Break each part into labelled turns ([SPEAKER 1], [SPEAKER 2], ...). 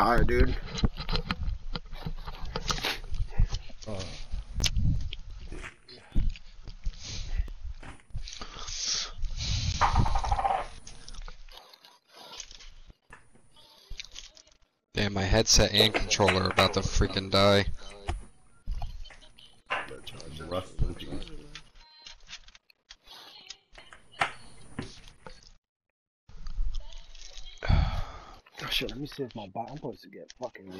[SPEAKER 1] tired, dude.
[SPEAKER 2] Damn, my headset and controller are about to freaking die.
[SPEAKER 3] Rust in peace.
[SPEAKER 1] Oh shit, let me see if my box. I'm supposed to get fucking.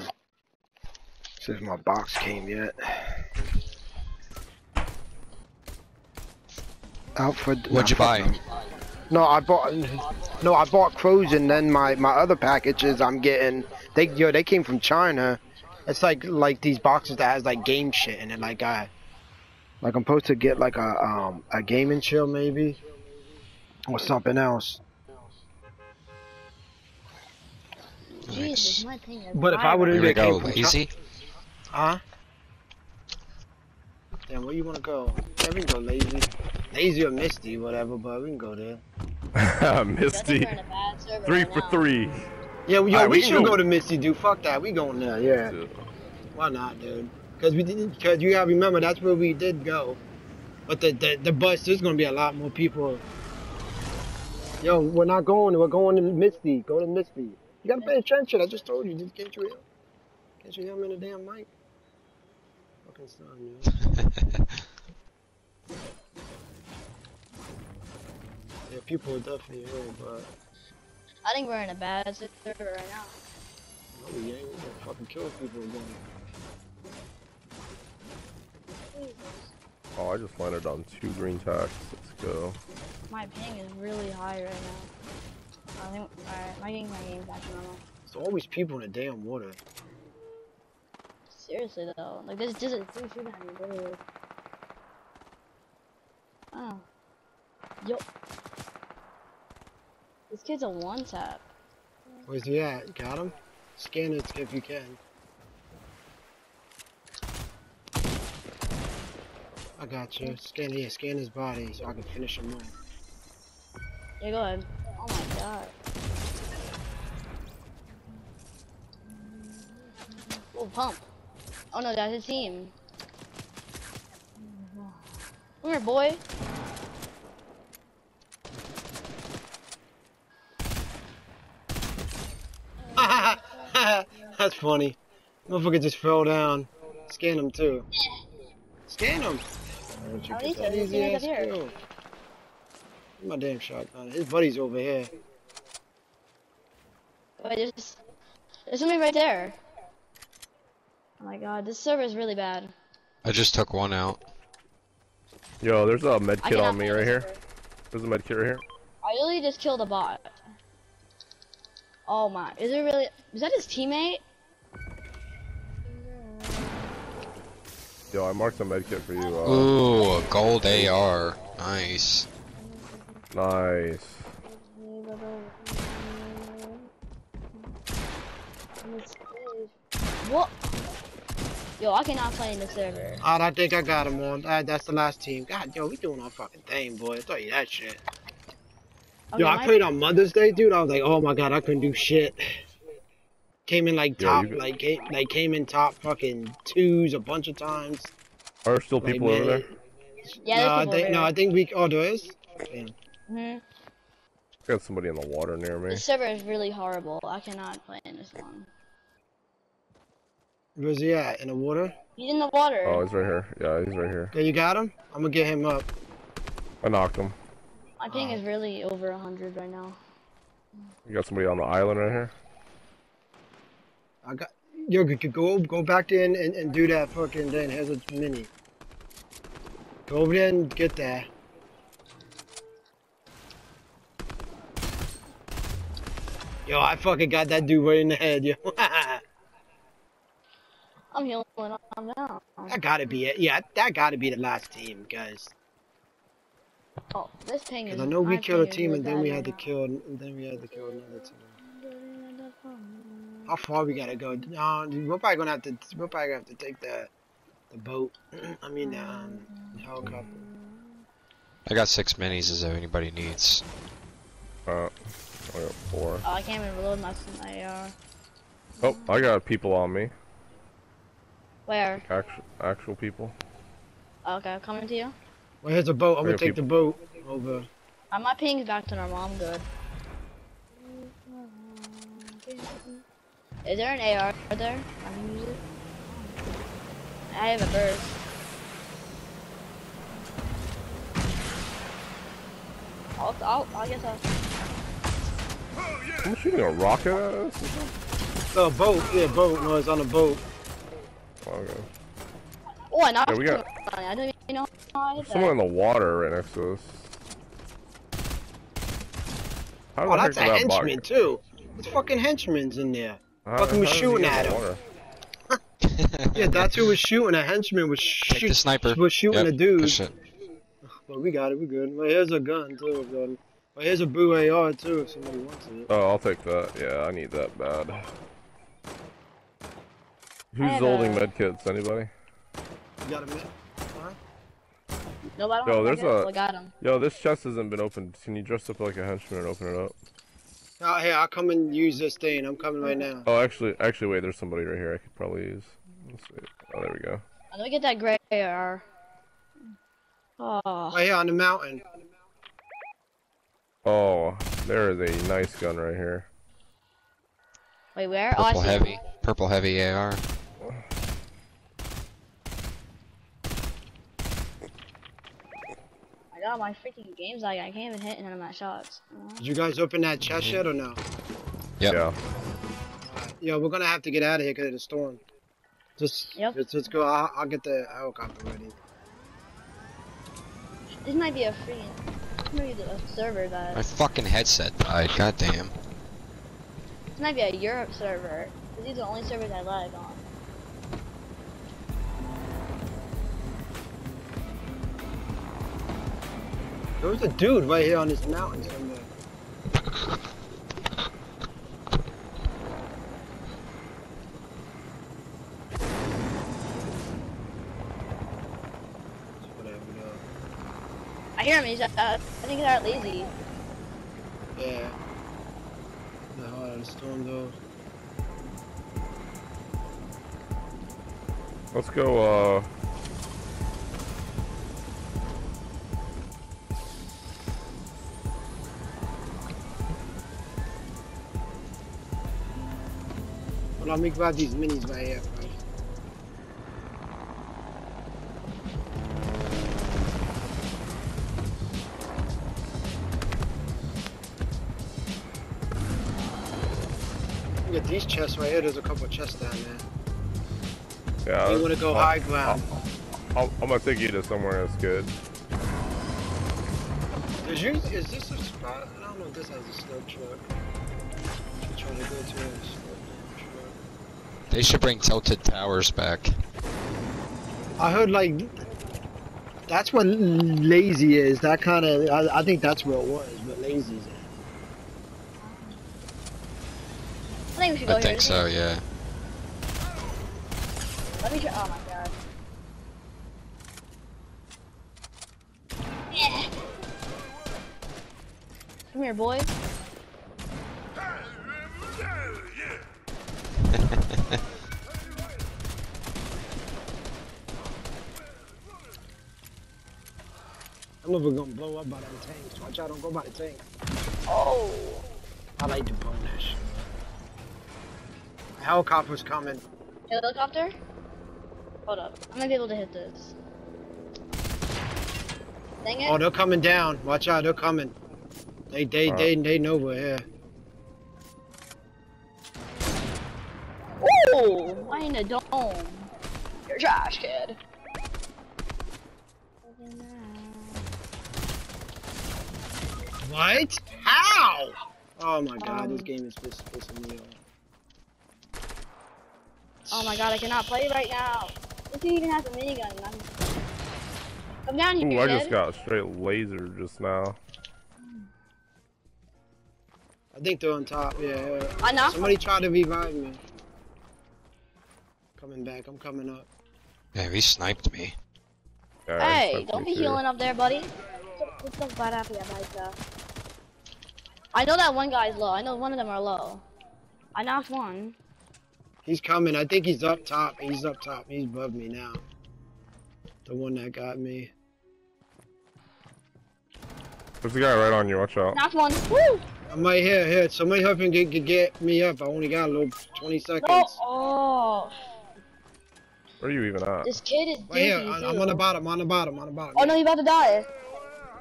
[SPEAKER 1] See if my box came yet. Out for.
[SPEAKER 2] What'd you buy?
[SPEAKER 1] them. No, I bought. No, I bought crows and then my my other packages I'm getting. They yo they came from China. It's like like these boxes that has like game shit in it. Like I, like I'm supposed to get like a um a gaming chill maybe, or something else.
[SPEAKER 4] Jesus, my thing is
[SPEAKER 1] But if I would've-
[SPEAKER 2] Here we
[SPEAKER 1] They came
[SPEAKER 2] go,
[SPEAKER 1] from
[SPEAKER 2] lazy.
[SPEAKER 1] Huh? Damn, where you wanna go? Yeah, we can go lazy. Lazy or misty, whatever, but we can go there.
[SPEAKER 3] Misty.
[SPEAKER 4] think we're in a bad server
[SPEAKER 3] Three
[SPEAKER 4] right
[SPEAKER 3] for
[SPEAKER 4] now.
[SPEAKER 3] three.
[SPEAKER 1] Yeah, well, yo,
[SPEAKER 3] Alright,
[SPEAKER 1] we,
[SPEAKER 3] we
[SPEAKER 1] should
[SPEAKER 3] go.
[SPEAKER 1] go. to Misty, dude. Fuck that, we going there, yeah. Why not, dude? Cause we didn't, cause you gotta remember that's where we did go. But the the, the bus, there's gonna be a lot more people. Yo, we're not going. We're going to Misty. Go to Misty. You gotta pay attention. I just told you. Just can't you hear? Can't you hear him in the damn mic? Fucking son, yo. Yeah, people are definitely here, but
[SPEAKER 4] I think we're in a bad situation right now.
[SPEAKER 1] no, we ain't. We're gonna fucking kill people again.
[SPEAKER 3] Oh, I just landed on two green tacks. Let's go.
[SPEAKER 4] My ping is really high right now. I think, alright, my game, my game's back to normal.
[SPEAKER 1] There's always people in the damn water.
[SPEAKER 4] Seriously though, like this just three shooting at me, literally. Oh. Yo. This kid's a one tap.
[SPEAKER 1] Where's he at? Got him? Scan it if you can. I got you. Scan here. Scan his body so I can finish him off.
[SPEAKER 4] Yeah, go ahead. Oh. Oh, pump. Oh no, that's his team. Come here, boy.
[SPEAKER 1] That's funny. Motherfucker just fell down. Scan him too. Scan him. Why don't you
[SPEAKER 4] I
[SPEAKER 1] get
[SPEAKER 4] need to.
[SPEAKER 1] that
[SPEAKER 4] easy-ass here.
[SPEAKER 1] kill? My damn shotgun. His buddy's over here.
[SPEAKER 4] Wait, there's, there's something right there. Oh my god, this server is really bad.
[SPEAKER 2] I just took one out.
[SPEAKER 3] Yo, there's a med
[SPEAKER 4] I
[SPEAKER 3] kit on me right here.
[SPEAKER 4] server.
[SPEAKER 3] There's a med kit right here.
[SPEAKER 4] I literally just killed a bot. Oh my, is it really? Is that his teammate?
[SPEAKER 3] Yo, I marked a med kit for you. Uh,
[SPEAKER 2] Ooh, a gold AR. Nice.
[SPEAKER 3] nice.
[SPEAKER 4] What? Yo, I cannot play in this server.
[SPEAKER 1] Alright, I think I got him on. Alright, that's the last team. God, yo, we doing our fucking thing, boy. I tell you that shit.
[SPEAKER 4] Okay,
[SPEAKER 1] Yo, I played on Mother's Day, dude. I was like, oh my god, I couldn't do shit. Came in like top,
[SPEAKER 3] you
[SPEAKER 1] like came, like came in top fucking twos a bunch of times.
[SPEAKER 3] Are there still
[SPEAKER 1] Like,
[SPEAKER 3] people over there?
[SPEAKER 4] Yeah,
[SPEAKER 1] no, I think
[SPEAKER 4] over
[SPEAKER 1] no. I think we. Oh, there is. Damn.
[SPEAKER 4] hmm
[SPEAKER 3] Got somebody in the water near me.
[SPEAKER 4] This server is really horrible. I cannot play in this one.
[SPEAKER 1] Where's he at? In the water?
[SPEAKER 4] He's in the water.
[SPEAKER 3] Oh, he's right here. Yeah, he's right here.
[SPEAKER 1] Yeah, you got him. I'm gonna get him up.
[SPEAKER 3] I knocked him.
[SPEAKER 4] My ping is really over 100 right now.
[SPEAKER 3] You got somebody on the island right here.
[SPEAKER 1] I got. Yo, g- g- go go back in and, and, and do that fucking thing. Here's a mini. Go over there and get that. Yo, I fucking got that dude right in the head, yo.
[SPEAKER 4] I'm healing I'm down.
[SPEAKER 1] that gotta be it. Yeah, that gotta be the last team, guys.
[SPEAKER 4] Oh, this ping is.
[SPEAKER 1] Cause I know we
[SPEAKER 4] my
[SPEAKER 1] killed a team and then we
[SPEAKER 4] right
[SPEAKER 1] had to kill, and then we had to kill another team. How far we gotta go? No, we're probably gonna have to. We're probably gonna have to take the the boat. I mean, um, the helicopter.
[SPEAKER 2] I got six minis as though anybody needs.
[SPEAKER 3] Uh, I got four.
[SPEAKER 4] Oh, I can't even reload my, my AR.
[SPEAKER 3] Oh, I got people on me.
[SPEAKER 4] Where?
[SPEAKER 3] Actual, actual people.
[SPEAKER 4] Okay, coming to you.
[SPEAKER 1] Well, here's a boat. I'm gonna
[SPEAKER 3] Yeah,
[SPEAKER 1] take the boat over.
[SPEAKER 4] Uh, my ping's back to normal. I'm good. Is there an AR there? I can use it. I have a burst. I'll, I'll, I guess I'll.
[SPEAKER 3] I'm shooting a rocket at us.
[SPEAKER 1] No, boat. Yeah, boat. No, it's on a boat.
[SPEAKER 3] Oh.
[SPEAKER 4] Oh, I knocked
[SPEAKER 3] Yeah, we got-
[SPEAKER 4] someone. I don't even know how I.
[SPEAKER 3] Someone in the water right next to us. How
[SPEAKER 1] Oh, that's a
[SPEAKER 3] that bot-
[SPEAKER 1] henchman too. There's fucking henchmen's in there.
[SPEAKER 3] how-
[SPEAKER 1] fucking was
[SPEAKER 3] how does
[SPEAKER 1] shooting at
[SPEAKER 3] the
[SPEAKER 1] him. Yeah, that's who was shooting. A henchman was
[SPEAKER 2] Take
[SPEAKER 1] shooting.
[SPEAKER 2] the sniper.
[SPEAKER 1] Was shooting
[SPEAKER 2] Yep,
[SPEAKER 1] a dude.
[SPEAKER 2] good shit.
[SPEAKER 1] Well, we got it. We good. Well, here's a gun too. Jordan. Well, here's a boo AR too. If somebody wants it.
[SPEAKER 3] Oh, I'll take that. Yeah, I need that bad. Who's holding
[SPEAKER 4] a-
[SPEAKER 3] medkits? Anybody?
[SPEAKER 1] You got a minute? Uh-huh.
[SPEAKER 4] No, I don't
[SPEAKER 3] Yo, there's
[SPEAKER 4] buckets.
[SPEAKER 3] a-
[SPEAKER 4] I got him.
[SPEAKER 3] Yo, this chest hasn't been opened. Can you dress up like a henchman and open it up?
[SPEAKER 1] Oh, here, I'll come and use this thing. I'm coming right now.
[SPEAKER 3] Oh, actually, actually, wait. There's somebody right here. I could probably use. Let's see. Oh, there we go.
[SPEAKER 4] Let me get that gray AR. Oh,
[SPEAKER 1] Right here on the mountain.
[SPEAKER 3] Oh, there is a nice gun right here.
[SPEAKER 4] wait, where? Oh, I
[SPEAKER 2] Purple
[SPEAKER 4] see.
[SPEAKER 2] heavy. Purple heavy AR.
[SPEAKER 4] I my freaking games like I can't even hit none of my shots.
[SPEAKER 1] Did you guys open that chest yet or no?
[SPEAKER 2] Yep.
[SPEAKER 3] Yeah.
[SPEAKER 1] Yo, we're gonna have to get out of here because of the storm. Just,
[SPEAKER 4] Yep.
[SPEAKER 1] just, just go. I'll, I'll get the helicopter ready.
[SPEAKER 4] This might be a freaking, maybe a server that.
[SPEAKER 2] My fucking headset died. God damn.
[SPEAKER 4] This might be a Europe server. 'cause these are the only servers I lag on.
[SPEAKER 1] There was a dude right here on this mountain somewhere.
[SPEAKER 4] I hear him. He's uh, I think he's out lazy.
[SPEAKER 1] Yeah. The hell out of the storm though.
[SPEAKER 3] Let's go. Uh.
[SPEAKER 1] Let me grab these minis right here. Look at these chests right here. There's a couple of chests down there.
[SPEAKER 3] Yeah.
[SPEAKER 1] you want to go
[SPEAKER 3] I'll-
[SPEAKER 1] high ground?
[SPEAKER 3] I'll, I'm gonna take you to somewhere that's good.
[SPEAKER 1] Is, you, is this a spot? I don't know if this has a slow truck. Should try to go to truck.
[SPEAKER 2] They should bring tilted towers back.
[SPEAKER 1] I heard like that's what lazy is. That kind of I, I think that's what it was. But lazy's.
[SPEAKER 4] I think we should go
[SPEAKER 2] I
[SPEAKER 4] here.
[SPEAKER 2] think so, yeah.
[SPEAKER 4] Let me try. Oh my god. Yeah. Come here, boy.
[SPEAKER 1] I'm gonna blow up by them tanks. Watch out! Don't go by the tank.
[SPEAKER 4] Oh.
[SPEAKER 1] I like to blow that shit. A helicopter's coming.
[SPEAKER 4] Helicopter? Hold up. I'm gonna be able to hit this. Dang it.
[SPEAKER 1] Oh, they're coming down. Watch out! They're coming. They they they they know we're here.
[SPEAKER 4] Ooh! Why in the dome? You're trash, kid.
[SPEAKER 1] What? How? Oh my god! this
[SPEAKER 4] Um.
[SPEAKER 1] game is piss- pissing me off.
[SPEAKER 4] Oh my god, I cannot play right now. This thing even has a minigun. I'm... Come down here,
[SPEAKER 3] Ooh, I
[SPEAKER 4] kid.
[SPEAKER 3] just got a straight laser just now.
[SPEAKER 1] I think they're on top. Yeah. yeah.
[SPEAKER 4] I knocked
[SPEAKER 1] Somebody tried to revive me. Coming back. I'm coming up.
[SPEAKER 2] Yeah, he sniped me.
[SPEAKER 3] Yeah,
[SPEAKER 4] Hey,
[SPEAKER 3] expect
[SPEAKER 4] don't
[SPEAKER 3] me
[SPEAKER 4] be
[SPEAKER 3] to.
[SPEAKER 4] healing up there, buddy. What's the bad after that, Micah? I know that one guy's low. I know one of them are low. I knocked one.
[SPEAKER 1] He's coming. I think he's up top. He's up top. He's above me now. The one that got me.
[SPEAKER 3] There's a guy right on you. Watch out.
[SPEAKER 4] Knocked one. Woo!
[SPEAKER 1] I'm right here. Here. Somebody help him get, get, get me up. I only got a little 20 seconds.
[SPEAKER 4] No. Oh,
[SPEAKER 3] Where are you even at?
[SPEAKER 4] this kid is
[SPEAKER 1] Right here. I, I'm on the bottom. On the bottom. On the bottom.
[SPEAKER 4] Oh no, you about to die.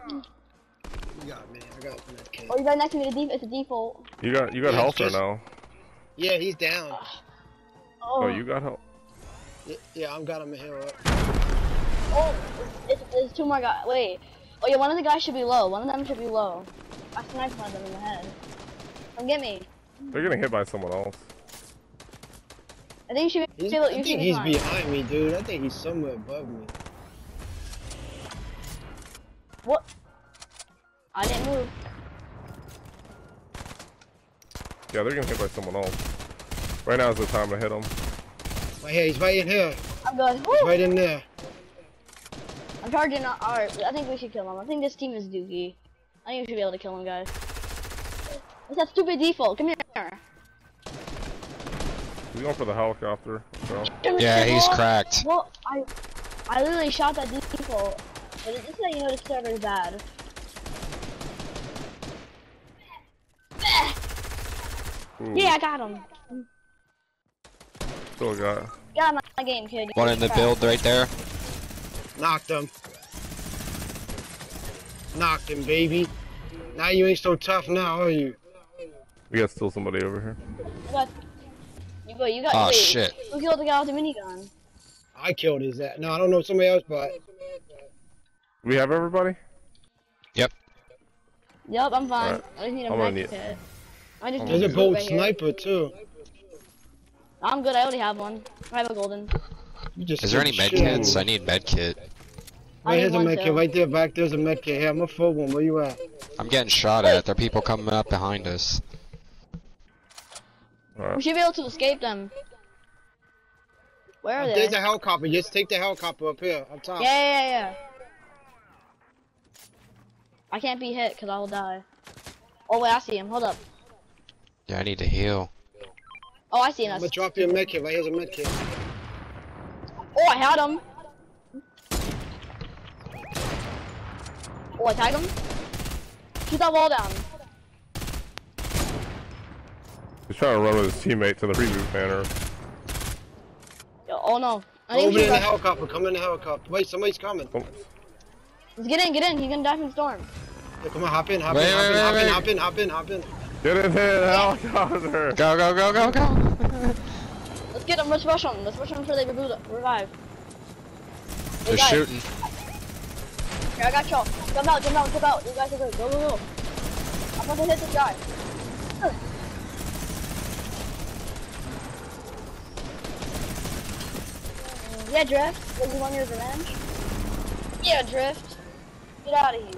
[SPEAKER 1] You got me. I got that.
[SPEAKER 4] Oh, you right next to me. The it's a default.
[SPEAKER 3] You got you got
[SPEAKER 1] Yeah,
[SPEAKER 3] health or
[SPEAKER 1] just-
[SPEAKER 3] no?
[SPEAKER 1] Yeah, he's down.
[SPEAKER 4] Oh,
[SPEAKER 3] Oh, you got help.
[SPEAKER 1] Yeah, yeah I'm got him here up.
[SPEAKER 4] Oh, it's, it's two more guys. Wait. Oh yeah, one of the guys should be low. One of them should be low. I sniped one of them in the head. Come get me.
[SPEAKER 3] They're getting hit by someone else.
[SPEAKER 4] I think you should be.
[SPEAKER 1] He's,
[SPEAKER 4] you
[SPEAKER 1] I
[SPEAKER 4] should
[SPEAKER 1] think
[SPEAKER 4] be
[SPEAKER 1] he's
[SPEAKER 4] fine.
[SPEAKER 1] behind me, dude. I think he's somewhere above me.
[SPEAKER 4] What? I didn't move.
[SPEAKER 3] Yeah, they're getting hit by someone else. Right now is the time to hit them.
[SPEAKER 1] Right here. He's right in here.
[SPEAKER 4] I'm good.
[SPEAKER 1] He's
[SPEAKER 4] Woo!
[SPEAKER 1] right in there.
[SPEAKER 4] I'm charging. uh, Alright, I think we should kill him. I think this team is dookie. I think we should be able to kill him, guys. It's that stupid default? Come here.
[SPEAKER 3] He's going for the helicopter. So.
[SPEAKER 2] Yeah, he's
[SPEAKER 4] Well,
[SPEAKER 2] cracked.
[SPEAKER 4] Well, I, I literally shot that default. But this is how you know this server is bad.
[SPEAKER 3] Ooh,
[SPEAKER 4] Yeah, I got him.
[SPEAKER 3] Still got.
[SPEAKER 4] Got my, my game, kid.
[SPEAKER 2] One in the build right there.
[SPEAKER 1] Knocked him. Knocked him, baby. Now you ain't so tough now, are you?
[SPEAKER 3] We got still somebody over here.
[SPEAKER 4] You got, you got, you got.
[SPEAKER 2] Oh
[SPEAKER 4] wait,
[SPEAKER 2] shit.
[SPEAKER 4] Who killed the guy with the minigun?
[SPEAKER 1] I killed his that. No, I don't know somebody else, but
[SPEAKER 3] We have everybody?
[SPEAKER 2] Yep.
[SPEAKER 4] Yep, I'm fine.
[SPEAKER 3] Alright.
[SPEAKER 4] I just need a
[SPEAKER 3] I'm gonna
[SPEAKER 4] med
[SPEAKER 3] need-
[SPEAKER 4] kit. I just need
[SPEAKER 1] there's a
[SPEAKER 3] Yeah.
[SPEAKER 1] gold
[SPEAKER 4] here.
[SPEAKER 1] sniper too.
[SPEAKER 4] I'm good. I already have one. I have a golden.
[SPEAKER 1] Just
[SPEAKER 2] Is there any
[SPEAKER 1] killed
[SPEAKER 2] med
[SPEAKER 1] shit.
[SPEAKER 2] kits? I need med kit.
[SPEAKER 4] I
[SPEAKER 1] Right here's a
[SPEAKER 4] one
[SPEAKER 1] med kit. Right there, back there's a med kit. Here, I'm a full one. Where you at?
[SPEAKER 2] I'm getting shot at. There are people coming up behind us.
[SPEAKER 4] We should be able to escape them. Where are they?
[SPEAKER 1] There's a helicopter. Just take the helicopter up here, up top.
[SPEAKER 4] Yeah, yeah, yeah, yeah. I can't be hit because I will die. Oh wait, I see him. Hold up.
[SPEAKER 2] Yeah, I need to heal.
[SPEAKER 4] Oh, I see him.
[SPEAKER 1] I'm gonna drop you a med kit. Right here's a med kit.
[SPEAKER 4] Oh, I had him. Oh, I tagged him. Shoot that wall down.
[SPEAKER 3] He's trying to run with his teammate to the reboot banner.
[SPEAKER 4] Yo, oh no. I
[SPEAKER 1] Over
[SPEAKER 4] think we
[SPEAKER 1] in the helicopter. Come in the helicopter. Wait, somebody's coming.
[SPEAKER 3] Oh,
[SPEAKER 4] Let's get in, get in. He's gonna die from storm.
[SPEAKER 1] Yeah, come on, hop in, hop
[SPEAKER 2] Wait,
[SPEAKER 1] in, hop
[SPEAKER 2] wait,
[SPEAKER 1] in,
[SPEAKER 2] wait,
[SPEAKER 1] hop in, hop in, hop in, hop in.
[SPEAKER 3] Get in there, the helicopter!
[SPEAKER 2] Go, go, go, go, go.
[SPEAKER 4] Let's get him. Let's rush him. Let's rush him before they reboot, revive. Hey,
[SPEAKER 2] They're
[SPEAKER 4] guys,
[SPEAKER 2] shooting.
[SPEAKER 4] Here, I got y'all. Jump out, jump out, jump out. You guys are good. Go, go, go. I'm about to hit this guy. Ugh. Yeah, Drift. What, you want your revenge? Yeah, Drift. Get out of here.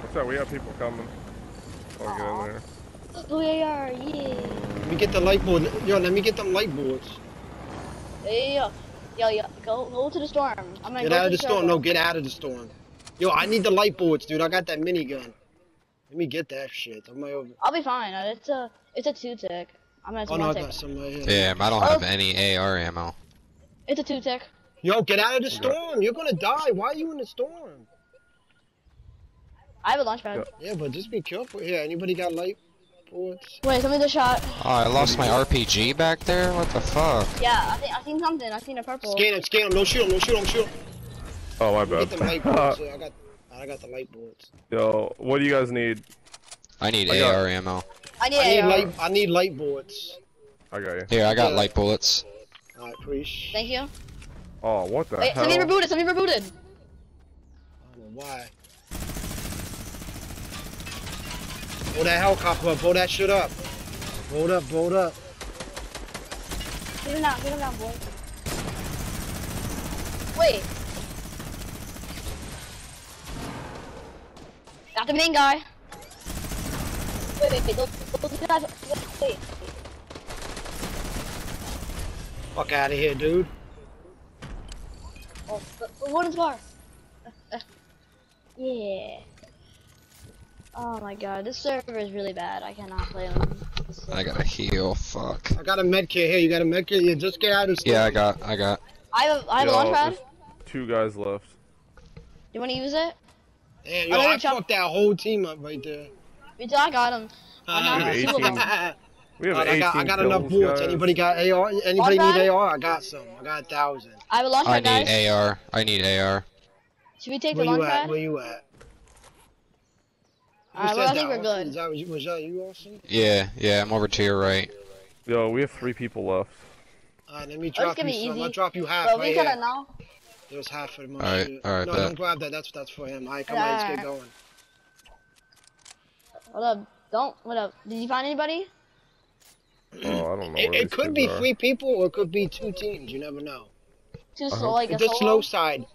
[SPEAKER 3] What's that? We have people coming. I'll get in there.
[SPEAKER 4] We are, yeah.
[SPEAKER 1] Let me get the light board. Yo, let me get them light boards.
[SPEAKER 4] Yeah, yo, yo, go, go to the storm. I'm gonna
[SPEAKER 1] Get
[SPEAKER 4] go
[SPEAKER 1] out of the storm.
[SPEAKER 4] circle.
[SPEAKER 1] No, get out of the storm. Yo, I need the light boards, dude. I got that minigun. Let me get that shit. I'm right over.
[SPEAKER 4] I'll be fine. uh, It's a, it's a two tick. I'm gonna
[SPEAKER 1] Oh no, I
[SPEAKER 4] one
[SPEAKER 1] got
[SPEAKER 4] tick.
[SPEAKER 1] some right here.
[SPEAKER 2] Damn, I don't have any AR ammo.
[SPEAKER 4] It's a two tick.
[SPEAKER 1] Yo, get out of the storm. You're gonna die. Why are you in the storm?
[SPEAKER 4] I have a launch pad.
[SPEAKER 1] Yeah, but just be careful here. Anybody got light boards?
[SPEAKER 4] Wait, somebody just shot.
[SPEAKER 2] Oh, I lost my RPG back there? What the fuck?
[SPEAKER 4] Yeah, I think I seen something. I seen a purple.
[SPEAKER 1] Scan him, scan him. Don't shoot him. Don't shoot him. Shoot him.
[SPEAKER 3] Oh, my
[SPEAKER 1] Get them light
[SPEAKER 3] bad.
[SPEAKER 1] I got, I got the light bullets.
[SPEAKER 3] Yo, what do you guys need?
[SPEAKER 2] I need
[SPEAKER 3] I got-
[SPEAKER 2] ammo.
[SPEAKER 4] I need,
[SPEAKER 1] I need
[SPEAKER 4] AR.
[SPEAKER 1] light. I need light boards.
[SPEAKER 3] I got you.
[SPEAKER 2] Here, I got
[SPEAKER 1] Yeah.
[SPEAKER 2] light bullets.
[SPEAKER 1] Alright, preach.
[SPEAKER 4] Thank you.
[SPEAKER 3] Oh, what the
[SPEAKER 4] Wait,
[SPEAKER 3] hell?
[SPEAKER 4] somebody rebooted. Somebody rebooted.
[SPEAKER 1] I don't know why. Blow that helicopter up. Blow that shit up. Blow it up. Blow it up.
[SPEAKER 4] Get him down. Get him down, boy. Wait. Got the main guy. Wait, wait, wait. Those, those guys. Wait.
[SPEAKER 1] Fuck out of here, dude.
[SPEAKER 4] Oh, the, the wooden bar. Uh, uh, yeah. Oh my god, this server is really bad. I cannot play on
[SPEAKER 2] I gotta heal. Fuck.
[SPEAKER 1] I got a med kit here. You got a med kit? You just get out of
[SPEAKER 2] Yeah, I got. I got.
[SPEAKER 4] I have, I have a
[SPEAKER 3] Yo,
[SPEAKER 4] launch pad.
[SPEAKER 3] two guys left.
[SPEAKER 4] You want to use it?
[SPEAKER 1] Yeah,
[SPEAKER 4] I
[SPEAKER 1] yo,
[SPEAKER 4] never
[SPEAKER 1] I
[SPEAKER 4] jumped-
[SPEAKER 1] fucked that whole team up right there.
[SPEAKER 4] Me too, I got him. I
[SPEAKER 1] Uh,
[SPEAKER 4] have
[SPEAKER 3] a
[SPEAKER 4] two of them.
[SPEAKER 3] We have
[SPEAKER 1] Alright,
[SPEAKER 3] 18
[SPEAKER 1] I got, I got enough bullets.
[SPEAKER 3] guys.
[SPEAKER 1] Anybody got AR? Anybody
[SPEAKER 4] Launch
[SPEAKER 1] need
[SPEAKER 4] pad?
[SPEAKER 1] AR? I got some. I got a thousand.
[SPEAKER 4] I have a launch
[SPEAKER 2] I
[SPEAKER 4] pad,
[SPEAKER 2] need
[SPEAKER 4] guys.
[SPEAKER 2] AR. I need AR.
[SPEAKER 4] Should we take
[SPEAKER 1] Where
[SPEAKER 4] the
[SPEAKER 1] you
[SPEAKER 4] launch
[SPEAKER 1] at?
[SPEAKER 4] pad?
[SPEAKER 1] Where you at? Who
[SPEAKER 4] Alright, well, I think we're good.
[SPEAKER 1] Is that, was, was that you also?
[SPEAKER 2] Yeah, yeah. I'm over to your right.
[SPEAKER 3] Yo, we have three people left.
[SPEAKER 1] Alright, let me drop
[SPEAKER 4] gonna
[SPEAKER 1] you
[SPEAKER 4] be
[SPEAKER 1] some.
[SPEAKER 4] easy.
[SPEAKER 1] I'll drop you half
[SPEAKER 4] Bro,
[SPEAKER 1] right
[SPEAKER 4] we gotta know.
[SPEAKER 1] There's half of them.
[SPEAKER 2] Alright,
[SPEAKER 1] shit.
[SPEAKER 2] alright,
[SPEAKER 1] No,
[SPEAKER 2] bet.
[SPEAKER 1] don't grab that. That's that's for him. Alright, come on, let's get going.
[SPEAKER 4] Hold up. Don't. What up? Did you find anybody?
[SPEAKER 3] Oh, I don't know.
[SPEAKER 1] It, it could be
[SPEAKER 3] are.
[SPEAKER 1] three people or it could be two teams. You never know.
[SPEAKER 4] Too
[SPEAKER 3] Uh-huh.
[SPEAKER 4] slow, like a
[SPEAKER 1] the slow side.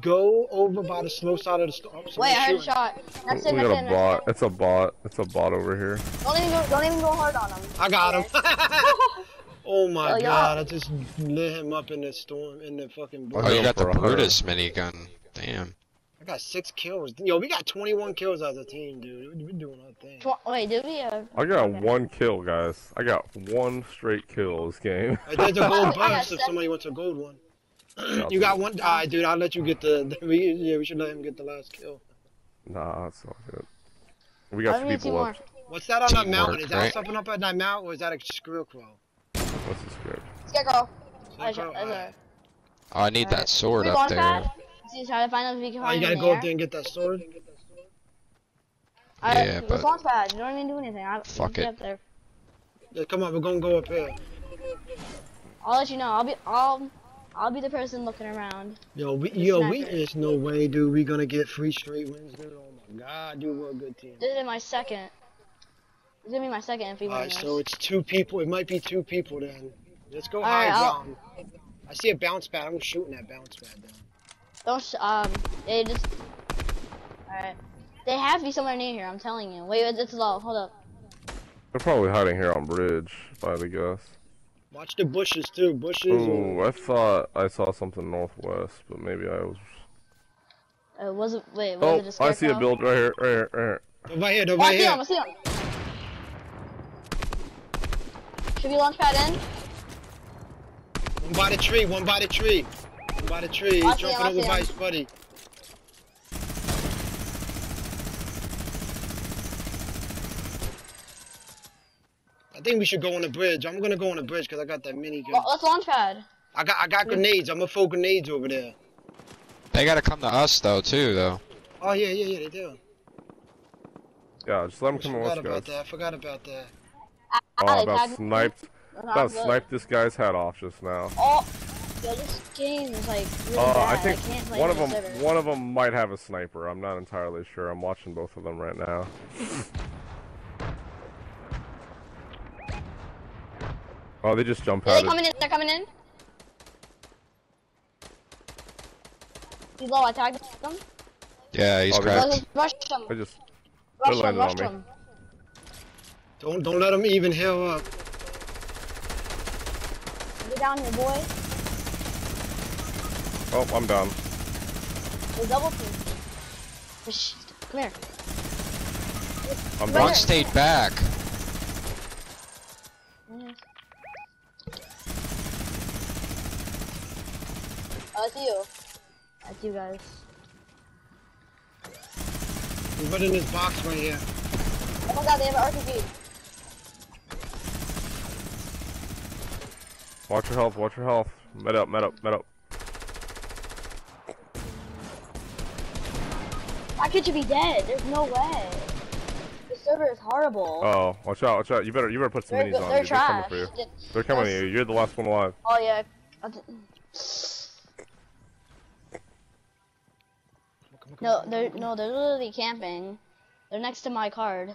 [SPEAKER 1] Go over by the slow side of the storm.
[SPEAKER 4] Wait, I heard a shot. Next in,
[SPEAKER 3] We
[SPEAKER 4] next
[SPEAKER 3] got
[SPEAKER 4] in,
[SPEAKER 3] a bot.
[SPEAKER 4] in.
[SPEAKER 3] It's a bot. It's a bot over here.
[SPEAKER 4] Don't even go. Don't even go hard on him.
[SPEAKER 1] I got him. oh my
[SPEAKER 4] Oh, yeah.
[SPEAKER 1] god! I just lit him up in the storm in the fucking.
[SPEAKER 3] I
[SPEAKER 2] Oh, you got the
[SPEAKER 3] for a hundred.
[SPEAKER 2] Brutus minigun. Damn.
[SPEAKER 1] I got six kills. Yo, we got 21 kills as a team, dude. We're doing our thing.
[SPEAKER 4] Wait, did we? Uh,
[SPEAKER 3] I got one kill, guys. I got one straight kill this game.
[SPEAKER 1] Hey, there's a
[SPEAKER 4] I
[SPEAKER 1] gold
[SPEAKER 4] got
[SPEAKER 1] burst if somebody wants a gold one. You got one? Alright, dude. I'll let you get the. the we, yeah, we should let him get the last kill.
[SPEAKER 3] Nah, that's not good. We got
[SPEAKER 4] I
[SPEAKER 3] two
[SPEAKER 4] need two
[SPEAKER 3] people
[SPEAKER 4] more.
[SPEAKER 3] left.
[SPEAKER 1] What's that on that
[SPEAKER 2] Teamwork,
[SPEAKER 1] mountain? Is that
[SPEAKER 2] right?
[SPEAKER 1] something up at that mountain, or is that a scarecrow?
[SPEAKER 3] What's the script?
[SPEAKER 4] Scarecrow. I
[SPEAKER 1] Scarecrow?
[SPEAKER 4] shot. That's
[SPEAKER 2] Oh, I need
[SPEAKER 4] Alright.
[SPEAKER 2] that sword up there.
[SPEAKER 4] pad? See, try to find out if we can
[SPEAKER 1] Oh, you gotta go
[SPEAKER 4] the
[SPEAKER 1] up there and get that sword.
[SPEAKER 4] Alright,
[SPEAKER 2] Yeah,
[SPEAKER 4] let's
[SPEAKER 2] but-
[SPEAKER 4] launch pad. You don't even do anything. I,
[SPEAKER 2] Fuck
[SPEAKER 4] get
[SPEAKER 2] it.
[SPEAKER 4] Up there.
[SPEAKER 1] Yeah, come on, we're gonna go up here.
[SPEAKER 4] I'll let you know. I'll be. I'll. I'll be the person looking around.
[SPEAKER 1] Yo, we, yo, we,
[SPEAKER 4] sniper.
[SPEAKER 1] there's no way, dude. We gonna get three straight wins, dude. Oh my god, dude, we're a good team.
[SPEAKER 4] This is my second. This is gonna be my second if we win
[SPEAKER 1] Alright, so it's two people. It might be two people then. Let's go
[SPEAKER 4] Alright,
[SPEAKER 1] high
[SPEAKER 4] I'll-
[SPEAKER 1] ground. I see a bounce pad. I'm shooting that bounce pad down.
[SPEAKER 4] Don't. Sh- um. They just. Alright. They have to be somewhere near here. I'm telling you. Wait, it's, it's low. Hold up.
[SPEAKER 3] They're probably hiding here on bridge, by the had guess.
[SPEAKER 1] Watch the bushes too. Bushes.
[SPEAKER 3] Ooh,
[SPEAKER 1] or-
[SPEAKER 3] I thought I saw something northwest, but maybe I was.
[SPEAKER 4] Uh, was it? Wait. Was
[SPEAKER 3] Oh,
[SPEAKER 4] it a
[SPEAKER 3] I see a build right here, right here, right here.
[SPEAKER 1] They're right here. They're
[SPEAKER 4] Oh, I see him. I see him. Should we launch pad in?
[SPEAKER 1] One by the tree. One by the tree. One by the tree.
[SPEAKER 4] I
[SPEAKER 1] He's
[SPEAKER 4] see him,
[SPEAKER 1] jumping over
[SPEAKER 4] see
[SPEAKER 1] by his buddy. I think we should go on the bridge. I'm gonna go on the bridge because I got that mini gun.
[SPEAKER 4] Well, let's launch pad.
[SPEAKER 1] I got I got grenades. I'm gonna throw grenades over there.
[SPEAKER 2] They gotta come to us though, too, though.
[SPEAKER 1] Oh yeah, yeah, yeah, they do.
[SPEAKER 3] Yeah, just let
[SPEAKER 1] I
[SPEAKER 3] him come
[SPEAKER 1] forgot
[SPEAKER 3] with
[SPEAKER 1] about
[SPEAKER 3] us, guys.
[SPEAKER 1] that. I forgot about that.
[SPEAKER 3] Oh, I
[SPEAKER 4] they
[SPEAKER 3] about
[SPEAKER 4] tagged
[SPEAKER 3] sniped. About
[SPEAKER 4] not
[SPEAKER 3] sniped this guy's head off just now.
[SPEAKER 4] Oh, yo, this game is like really
[SPEAKER 3] Uh,
[SPEAKER 4] bad.
[SPEAKER 3] I think
[SPEAKER 4] can't play
[SPEAKER 3] one of them,
[SPEAKER 4] server.
[SPEAKER 3] one of them might have a sniper. I'm not entirely sure. I'm watching both of them right now. Oh, they just jump
[SPEAKER 4] Are they
[SPEAKER 3] out.
[SPEAKER 4] coming in? They're coming in. He's low. I tagged them.
[SPEAKER 2] Yeah, he's
[SPEAKER 3] Oh, they-
[SPEAKER 2] cracked.
[SPEAKER 4] Rush, rush them.
[SPEAKER 3] They just
[SPEAKER 4] Rush them.
[SPEAKER 3] landed
[SPEAKER 4] Rush
[SPEAKER 3] on
[SPEAKER 4] them.
[SPEAKER 1] Don't don't let him even heal up.
[SPEAKER 4] Get down here, boy.
[SPEAKER 3] Oh, I'm down.
[SPEAKER 4] They double team. Come here.
[SPEAKER 3] I'm
[SPEAKER 4] Right
[SPEAKER 3] down.
[SPEAKER 2] One stayed back.
[SPEAKER 4] Mhm. Oh, that's you. That's you guys.
[SPEAKER 1] He's put in this box right here.
[SPEAKER 4] Oh my god, they have an RPG.
[SPEAKER 3] Watch your health. Watch your health. Med up. Med up. Med up.
[SPEAKER 4] Why could you be dead? There's no way. The server is horrible.
[SPEAKER 3] Oh, watch out. Watch out. You better. You better put some
[SPEAKER 4] they're
[SPEAKER 3] minis on.
[SPEAKER 4] they're.
[SPEAKER 3] They're coming for you.
[SPEAKER 4] They-
[SPEAKER 3] They're coming to
[SPEAKER 4] Yes.
[SPEAKER 3] you. You're the last one alive.
[SPEAKER 4] Oh yeah. No, they're no, they're literally camping. They're next to my card.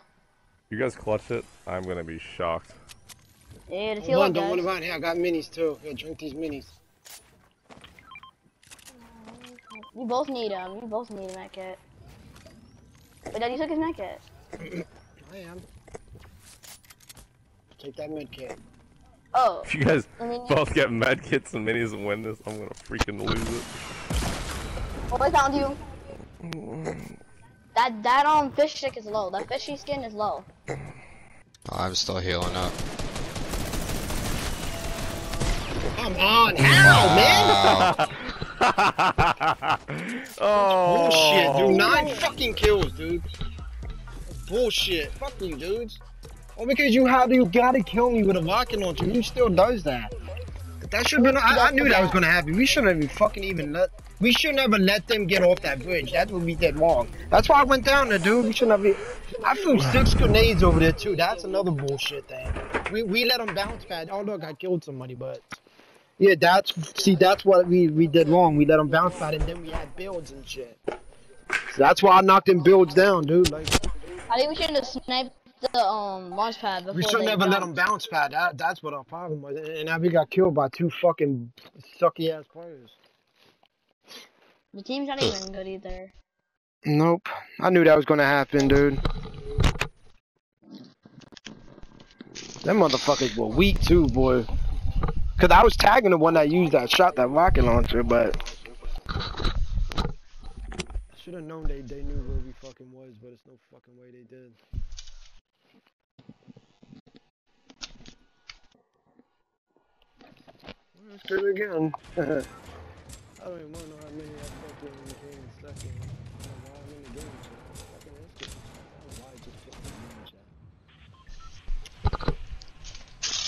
[SPEAKER 3] You guys clutch it. I'm gonna be shocked.
[SPEAKER 4] Yeah, to
[SPEAKER 1] Don't
[SPEAKER 4] heal
[SPEAKER 1] run,
[SPEAKER 4] up,
[SPEAKER 1] don't run
[SPEAKER 4] guys.
[SPEAKER 1] around here. I got minis too. Here, drink these minis.
[SPEAKER 4] You both need them. You both need a med kit. But Daddy took his med kit.
[SPEAKER 1] I am. Take that med kit.
[SPEAKER 4] Oh,
[SPEAKER 3] If you guys
[SPEAKER 4] I mean,
[SPEAKER 3] both get med kits and minis and win this, I'm gonna freaking lose it.
[SPEAKER 4] oh, I found you. That that um fish stick is low. That fishy skin is low.
[SPEAKER 2] Oh, I'm still healing up.
[SPEAKER 1] Come on, how, man?
[SPEAKER 3] Oh.
[SPEAKER 1] Bullshit, dude. Nine fucking kills, dude. Bullshit. Fuck you, dudes. Oh, because you had you gotta kill me with a rocket launcher. You still does that. That should have been. I, I knew that was gonna happen. We shouldn't have fucking even let. We should never let them get off that bridge. That's what we did wrong. That's why I went down there, dude. We shouldn't have. I threw six grenades over there too. That's another bullshit thing. We we let them bounce pad. Oh look, I killed somebody, but yeah, that's see, that's what we we did wrong. We let them bounce pad, and then we had builds and shit. So that's why I knocked them builds down, dude. Like
[SPEAKER 4] I think we should have sniped the um launch pad before
[SPEAKER 1] we should
[SPEAKER 4] they
[SPEAKER 1] never let them bounce pad. That that's what our problem was, and now we got killed by two fucking sucky ass players.
[SPEAKER 4] The team's not even good either.
[SPEAKER 1] Nope. I knew that was gonna happen, dude. Them motherfuckers were weak too, boy. Cause I was tagging the one that used that shot that rocket launcher, but I should have known they they knew where we fucking was, but it's no fucking way they did. Let's do it again. I don't even want to know how many I fucking came in second. I don't know why I'm in the game chat. Fucking let's get I don't know why I just put in the game chat.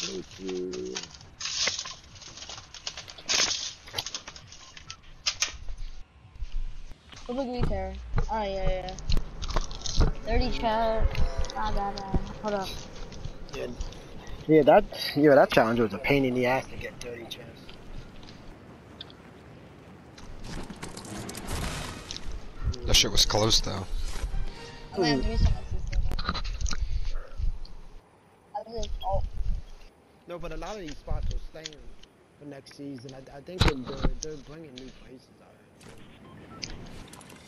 [SPEAKER 1] Thank you.
[SPEAKER 4] What would we care? Oh yeah yeah. Thirty chat. Ah bad bad. Hold up.
[SPEAKER 1] Yeah, yeah, that yeah, that challenge was a pain in the ass to get 30 chests.
[SPEAKER 2] That shit was close though.
[SPEAKER 4] Oh, I'm gonna have to do some assistance. I just oh
[SPEAKER 1] No, but a lot of these spots are staying for next season. I, I think they're, they're, they're bringing new places out.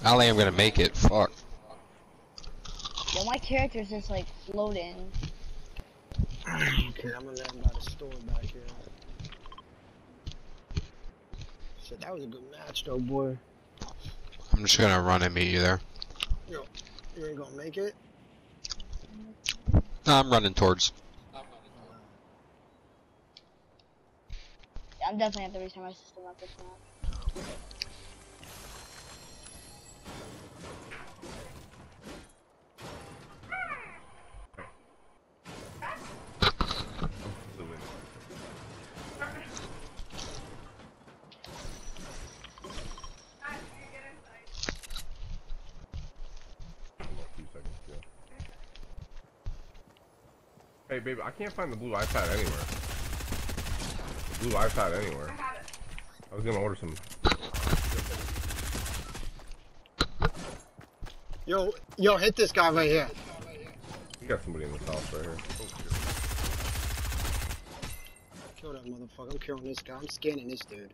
[SPEAKER 2] I think I'm gonna make it. Fuck.
[SPEAKER 4] well my character's just like loading.
[SPEAKER 1] Okay, I'm gonna let them by the store back here. Shit, that was a good match though, boy.
[SPEAKER 2] I'm just gonna run and meet you there.
[SPEAKER 1] You ain't gonna make it?
[SPEAKER 2] No, I'm running towards.
[SPEAKER 4] I'm definitely have to restart my system up this point.
[SPEAKER 3] Two seconds, yeah. Hey, baby, I can't find the blue iPad anywhere. The blue iPad anywhere. I was gonna order some.
[SPEAKER 1] Yo, yo, hit this guy right here.
[SPEAKER 3] We got somebody in this house right here. Oh.
[SPEAKER 1] Kill that motherfucker. I'm killing this guy. I'm scanning this dude.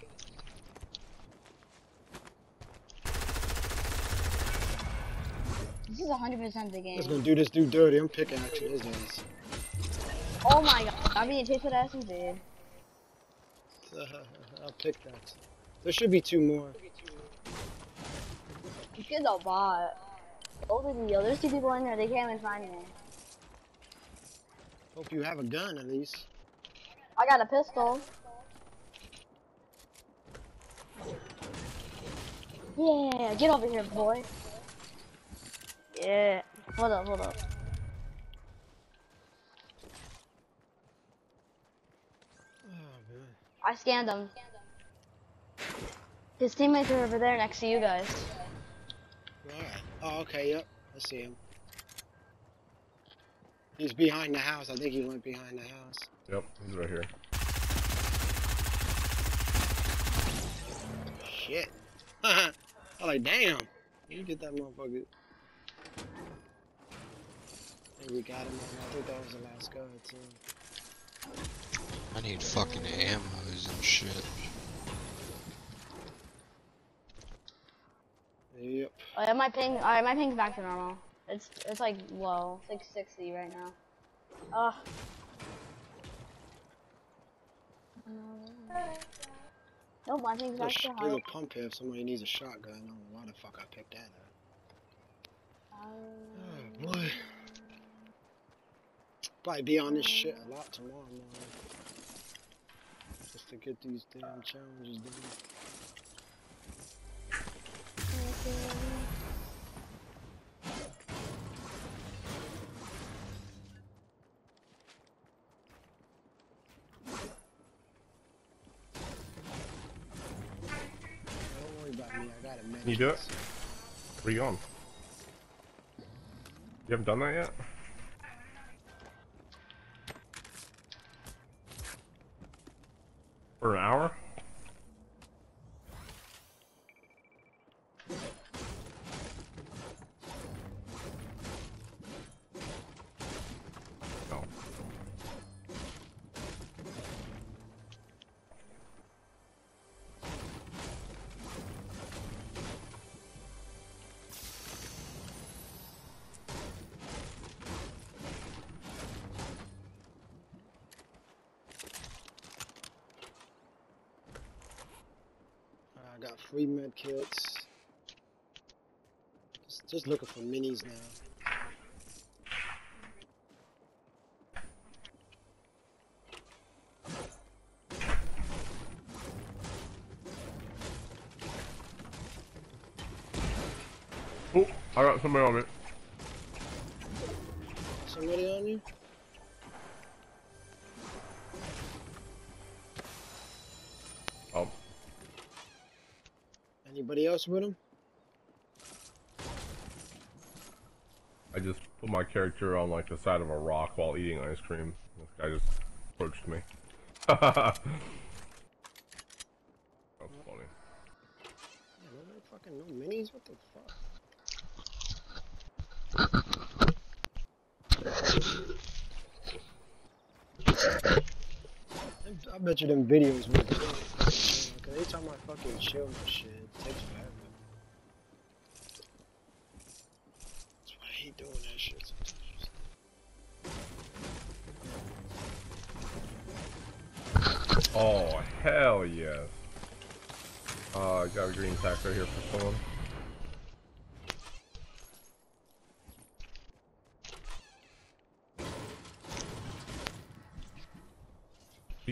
[SPEAKER 4] This is 100% the game.
[SPEAKER 1] Let's
[SPEAKER 4] game.
[SPEAKER 1] gonna do this dude dirty. I'm picking pickaxing his ass.
[SPEAKER 4] Oh my god, I'm being chased with SMG.
[SPEAKER 1] I'll pick that. There should be two more.
[SPEAKER 4] This kid's a bot. Over the yo, there's two people in there, they can't even find me.
[SPEAKER 1] Hope you have a gun at least.
[SPEAKER 4] I got a pistol. Yeah, get over here, boy. Yeah. Hold up, hold up.
[SPEAKER 1] Oh man.
[SPEAKER 4] I scanned him. His teammates are over there next to you guys.
[SPEAKER 1] Alright. Oh, okay, yep. I see him. He's behind the house. I think he went behind the house.
[SPEAKER 3] Yep, he's right here.
[SPEAKER 1] Shit. I'm like, damn. You get that motherfucker. And we got him. I think that was the last guy, too.
[SPEAKER 2] I need fucking ammos and shit.
[SPEAKER 1] Yep.
[SPEAKER 4] Oh, yeah, my ping. Alright, my ping's back to normal. It's it's like low. It's like 60 right now. Ugh. Nope, my ping's back
[SPEAKER 1] There's,
[SPEAKER 4] to
[SPEAKER 1] there's
[SPEAKER 4] high.
[SPEAKER 1] a pump here if somebody needs a shotgun. I don't know why the fuck I picked that up. Uh, oh boy. Probably be on this shit a lot tomorrow morning. To get these damn challenges done. Don't worry about me, I got a minute.
[SPEAKER 3] Can you do it? Where you going? You haven't done that yet?
[SPEAKER 1] Kits. Just, just looking for minis now.
[SPEAKER 3] Oh, I got somebody on it.
[SPEAKER 1] Somebody on you? Else with him?
[SPEAKER 3] I just put my character on like the side of a rock while eating ice cream. This guy just approached me. That's funny.
[SPEAKER 1] Yeah, no, fucking no minis. What the fuck? I- I bet you them videos were good. Cause every time I fucking and shit, it takes forever. That's why I hate doing that shit sometimes.
[SPEAKER 3] Oh, hell yes. Uh, got a green tack right here for someone.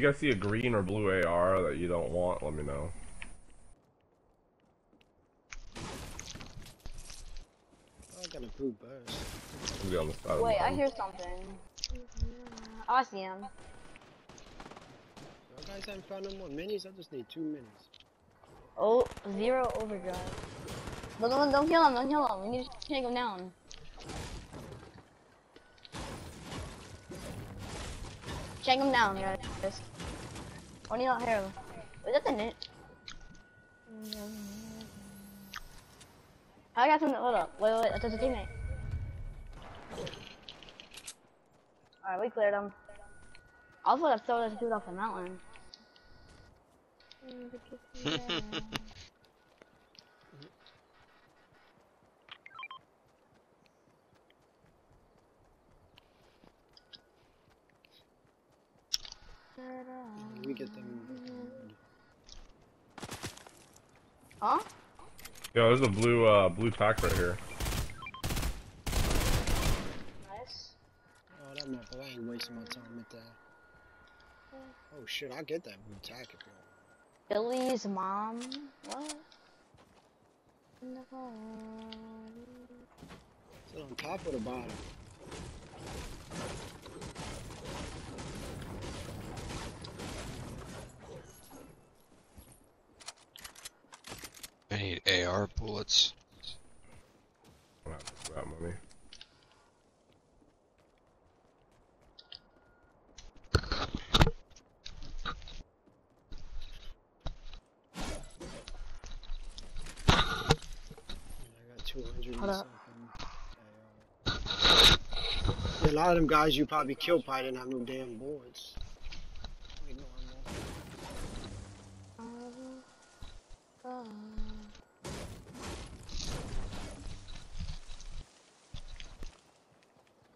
[SPEAKER 3] You guys see a green or blue AR that you don't want, let me know.
[SPEAKER 1] I got a blue bus.
[SPEAKER 3] It'll be on the side of the
[SPEAKER 4] Wait, I hear something. I see him.
[SPEAKER 1] You guys haven't found no more minis? I just need two minis.
[SPEAKER 4] Oh, zero overdrive. Don't, don't, don't kill him, don't kill him. We need to take him down. Shake him down, guys. Or need not hear him. Is that the knit? I got something. Hold up. Wait, wait, wait. That's a teammate. Alright, we cleared him. Also, let's throw this dude off the mountain.
[SPEAKER 1] We get them.
[SPEAKER 4] Huh?
[SPEAKER 3] Yeah, there's a blue, uh, blue tack right here.
[SPEAKER 4] Nice.
[SPEAKER 1] Oh, that map. I ain't wasting my time with that. Oh shit, I get that blue tack if you want.
[SPEAKER 4] Billy's mom. What? In the.
[SPEAKER 1] Is it on top or the bottom?
[SPEAKER 2] Need AR bullets.
[SPEAKER 3] I'm gonna have to grab money.
[SPEAKER 1] I got 200 and
[SPEAKER 4] Hold up.
[SPEAKER 1] a lot of them guys you probably killed probably didn't have no damn boards. Wait, no,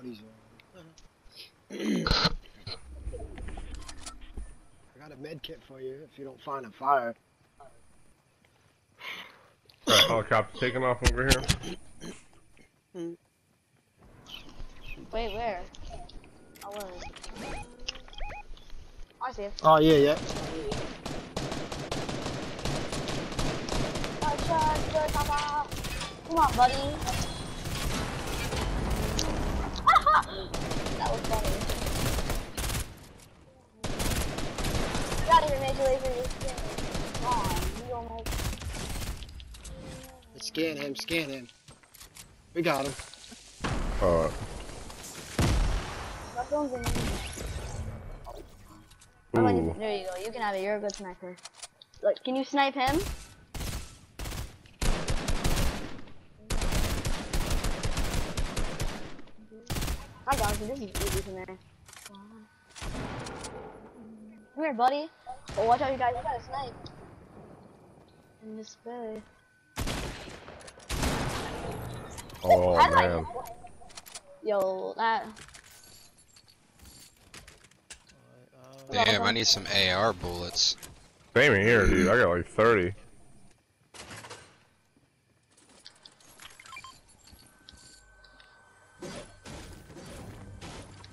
[SPEAKER 1] buddies already. I got a med kit for you if you don't find a fire.
[SPEAKER 3] Alright, helicopter taking off over here.
[SPEAKER 4] Wait, where? I see him.
[SPEAKER 1] Oh, yeah, yeah.
[SPEAKER 4] Come on, buddy. That was funny. Get out of here, Major Laser. You're scaring me. Come on, you almost.
[SPEAKER 1] Let's scan him, scan him. We got him.
[SPEAKER 3] Uh,
[SPEAKER 4] That one's in Oh, and
[SPEAKER 3] ooh.
[SPEAKER 4] there you go. You can have it. You're a good sniper. Look, can you snipe him? I got you. This is easy for me. Come here, buddy. Oh, watch out, you guys. I got a snipe. In this bay.
[SPEAKER 3] Oh
[SPEAKER 4] I like-
[SPEAKER 3] man.
[SPEAKER 4] Yo, that.
[SPEAKER 2] Damn, I need some AR bullets.
[SPEAKER 3] Same here, dude. I got like 30.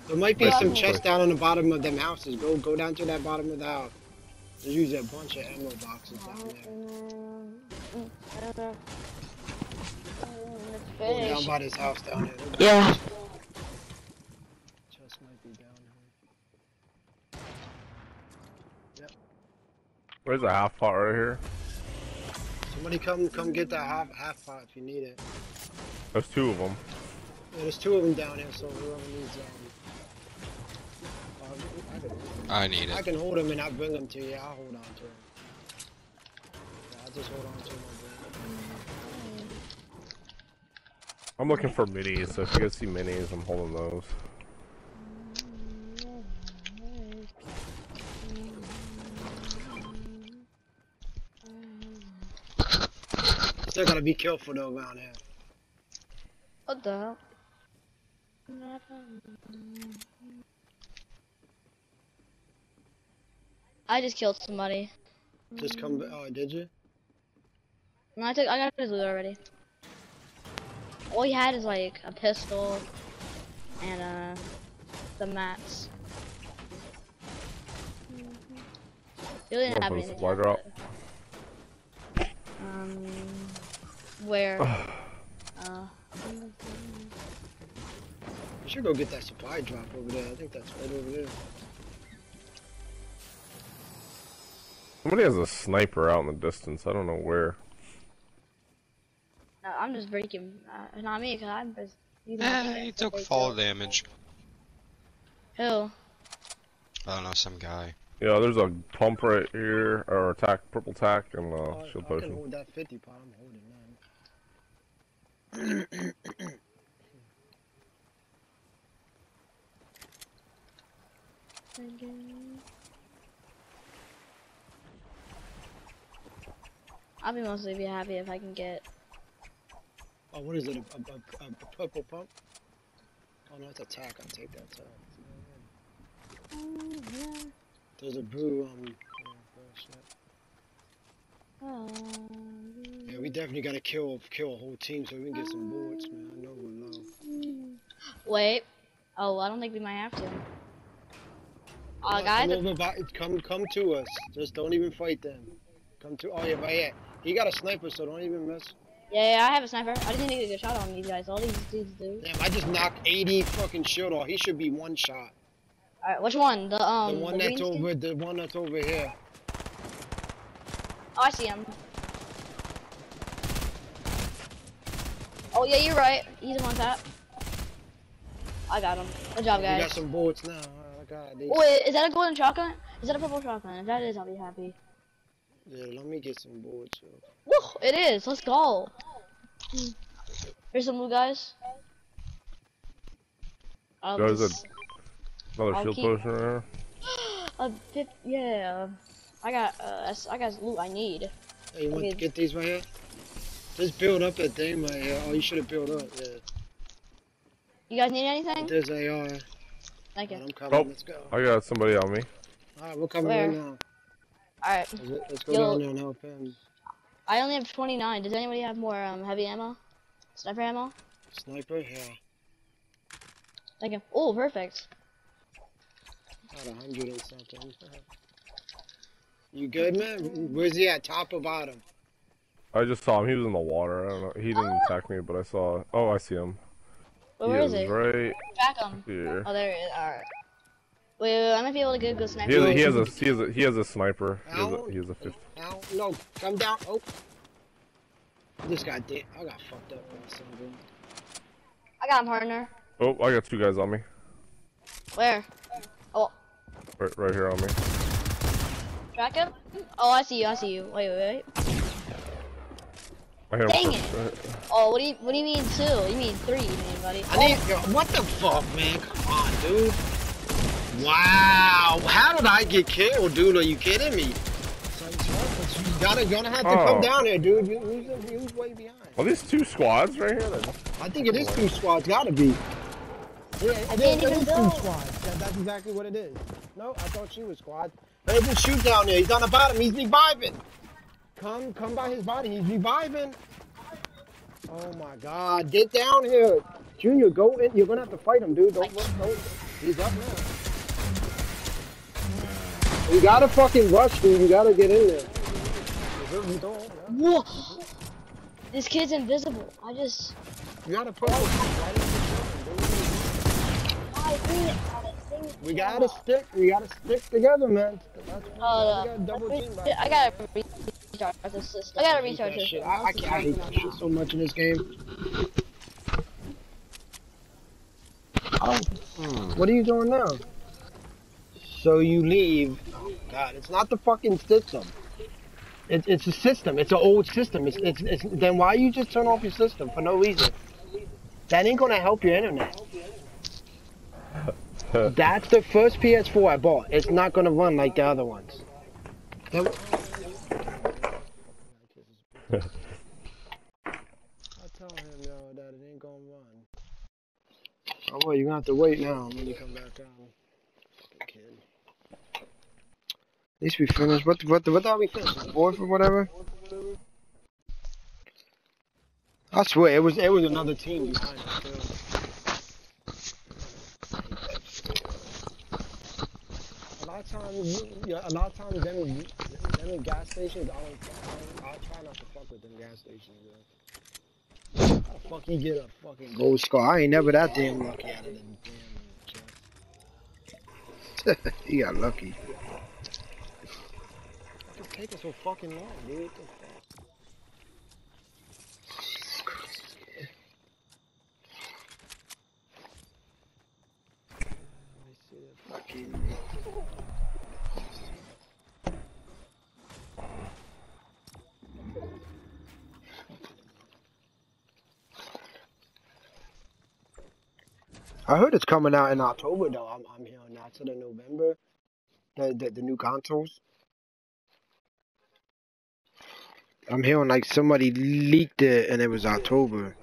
[SPEAKER 1] There might be
[SPEAKER 4] Yeah.
[SPEAKER 1] some chests down on the bottom of them houses. Go go down to that bottom of the house. There's usually a bunch of ammo boxes down there. Go down by this house down there. There's a
[SPEAKER 4] Yeah.
[SPEAKER 1] chest might be down here. Yep.
[SPEAKER 3] Where's a half pot right here?
[SPEAKER 1] Somebody come come get that half half pot if you need it.
[SPEAKER 3] There's two of them.
[SPEAKER 1] Yeah, there's two of them down here, so whoever needs um. I need
[SPEAKER 2] I need
[SPEAKER 1] I can hold them and I'll bring them to you. I'll hold on to them. Yeah, I'll just hold on to them.
[SPEAKER 3] I'm looking for minis, so if you guys see minis, I'm holding those.
[SPEAKER 1] Still gotta be careful though around here.
[SPEAKER 4] What the hell? I just killed somebody.
[SPEAKER 1] Just come. Oh, did you?
[SPEAKER 4] No, I took. I got his loot already. All he had is like a pistol and uh the mats. He really didn't
[SPEAKER 3] Going
[SPEAKER 4] have
[SPEAKER 3] for the
[SPEAKER 4] anything.
[SPEAKER 3] supply drop.
[SPEAKER 4] Um, where? uh,
[SPEAKER 1] You should go get that supply drop over there. I think that's right over there.
[SPEAKER 3] Somebody has a sniper out in the distance. I don't know where.
[SPEAKER 4] no, I'm just breaking. Uh, not me, cause I'm just.
[SPEAKER 2] Eh, he took fall
[SPEAKER 4] it.
[SPEAKER 2] damage.
[SPEAKER 4] Who?
[SPEAKER 2] I don't know, some guy.
[SPEAKER 3] Yeah, there's a pump right here, or attack, purple tack, and uh,
[SPEAKER 1] Oh,
[SPEAKER 3] shield
[SPEAKER 1] I can
[SPEAKER 3] potion.
[SPEAKER 1] hold that 50 pot. I'm holding that.
[SPEAKER 4] I'll be mostly be happy if I can get.
[SPEAKER 1] Oh, what is it? A, a, a, a purple pump? Oh no, it's attack. I'll take that attack. There's a brew um. yeah, first, yeah. Yeah, we definitely gotta kill kill a whole team so we can get some bullets, man. I know we're low.
[SPEAKER 4] Wait. Oh, I don't think we might have to. Uh,
[SPEAKER 1] Come
[SPEAKER 4] guys,
[SPEAKER 1] over by, come come to us. Just don't even fight them. Come to. Oh yeah, but yeah, he got a sniper, so don't even mess.
[SPEAKER 4] yeah, yeah, I have a sniper. I just need to get a good shot on these guys. All these dudes do.
[SPEAKER 1] Damn, I just knocked 80 fucking shield off. He should be one shot.
[SPEAKER 4] Alright, which one? The um.
[SPEAKER 1] the one
[SPEAKER 4] green
[SPEAKER 1] that's over, the one that's over here.
[SPEAKER 4] Oh, I see him. Oh yeah, you're right. He's on tap. I got him. Good job, guys.
[SPEAKER 1] We got some bullets now. I got these.
[SPEAKER 4] Oh, wait, is that a golden shotgun? Is that a purple shotgun? If that is, I'll be happy.
[SPEAKER 1] Yeah, let me get some bullets. yo.
[SPEAKER 4] Woo! It is. Let's go. Here's some blue guys. Um,
[SPEAKER 3] There's a- Another
[SPEAKER 4] I'll
[SPEAKER 3] shield
[SPEAKER 4] keep-
[SPEAKER 3] potion right here.
[SPEAKER 4] a fif- yeah. I got uh, I got loot I need.
[SPEAKER 1] Hey, you want
[SPEAKER 4] Okay.
[SPEAKER 1] to get these right here? Just build up that thing right here. Oh, you should have built up. Yeah.
[SPEAKER 4] You guys need anything?
[SPEAKER 1] There's AR.
[SPEAKER 4] Thank
[SPEAKER 1] Alright,
[SPEAKER 4] you.
[SPEAKER 1] I'm coming.
[SPEAKER 3] Oh.
[SPEAKER 1] Let's go.
[SPEAKER 3] I got somebody on me.
[SPEAKER 1] Alright, we're coming
[SPEAKER 4] Where?
[SPEAKER 1] right now.
[SPEAKER 4] Alright.
[SPEAKER 1] Let's, let's go
[SPEAKER 4] Yo.
[SPEAKER 1] down there and help him.
[SPEAKER 4] I only have 29. Does anybody have more um, heavy ammo? Sniper ammo?
[SPEAKER 1] Sniper, yeah.
[SPEAKER 4] Thank you. Oh, perfect.
[SPEAKER 1] About a hundred and something. You good, man? Where's he at? Top or bottom?
[SPEAKER 3] I just saw him. He was in the water. I don't know. He didn't attack me, but I saw. Oh, I see him.
[SPEAKER 4] Wait, where is
[SPEAKER 3] is
[SPEAKER 4] he?
[SPEAKER 3] right
[SPEAKER 4] Back him.
[SPEAKER 3] here.
[SPEAKER 4] Oh, there he is. Alright. Wait, wait, wait, I might be able to get a good sniper.
[SPEAKER 3] He has a, he has a he has a he has a sniper. He has a,
[SPEAKER 1] Ow.
[SPEAKER 3] he has a 50.
[SPEAKER 1] Ow, no, come down. Oh. This guy did. I got fucked up by something.
[SPEAKER 4] I got him, partner.
[SPEAKER 3] Oh, I got two guys on me.
[SPEAKER 4] Where? Oh,
[SPEAKER 3] Right, right here on me.
[SPEAKER 4] track him? Oh, I see you, I see you. Wait, wait, wait.
[SPEAKER 3] I hit him
[SPEAKER 4] Dang
[SPEAKER 3] first.
[SPEAKER 4] Oh, what do you, what do you mean two? You mean three, you mean, buddy?
[SPEAKER 1] I need. Yo, what the fuck, man? Come on, dude. Wow. How did I get killed, dude? Are you kidding me? You gotta, gonna have to
[SPEAKER 3] Oh.
[SPEAKER 1] come down here, dude. You, who's, who's way behind?
[SPEAKER 3] Well, there's two squads right here?
[SPEAKER 1] I think it is two squads. Gotta be. Yeah, it,
[SPEAKER 4] can't even
[SPEAKER 1] two squads. That, that's exactly what it is. No, I thought she was squad. Hey, just shoot down there. He's on the bottom. He's reviving. Come, come by his body. He's reviving. Oh my God! Get down here, Junior. Go in. You're gonna have to fight him, dude. Don't, don't. He's up now. You gotta fucking rush, dude. You gotta get in there.
[SPEAKER 4] Whoa! This kid's invisible. I just.
[SPEAKER 1] You gotta push him right into the dude.
[SPEAKER 4] I agree. I think-
[SPEAKER 1] We gotta stick. We gotta stick together, man.
[SPEAKER 4] Oh,
[SPEAKER 1] we
[SPEAKER 4] no.
[SPEAKER 1] gotta double team. back.
[SPEAKER 4] I gotta recharge the system. I gotta
[SPEAKER 1] I hate
[SPEAKER 4] recharge this.
[SPEAKER 1] shit. I, I, can't, I hate that shit so much in this game. Oh, what are you doing now? So you leave. Oh God, it's not the fucking system. It's it's a system. It's an old system. It's, it's it's then why you just turn off your system for no reason? That ain't gonna help your internet. That's the first PS4 I bought. It's not gonna run like the other ones. That- I tell him yo that it ain't gonna run. Oh well, you're gonna have to wait now when you come back down. Fucking kid. At least we finished. What what what are we finished? Fourth or whatever. I swear it was it was another team behind us. A lot of times, yeah, a lot of times them, them gas stations, I don't, I, try not to fuck with them gas stations. Yo. How the fuck you get a fucking gold scar? I ain't never that damn lucky out of them damn he got lucky. Taking so fucking long, dude. I heard it's coming out in October though. I'm, I'm hearing not to the November. The, the the new consoles. I'm hearing like somebody leaked it and it was October.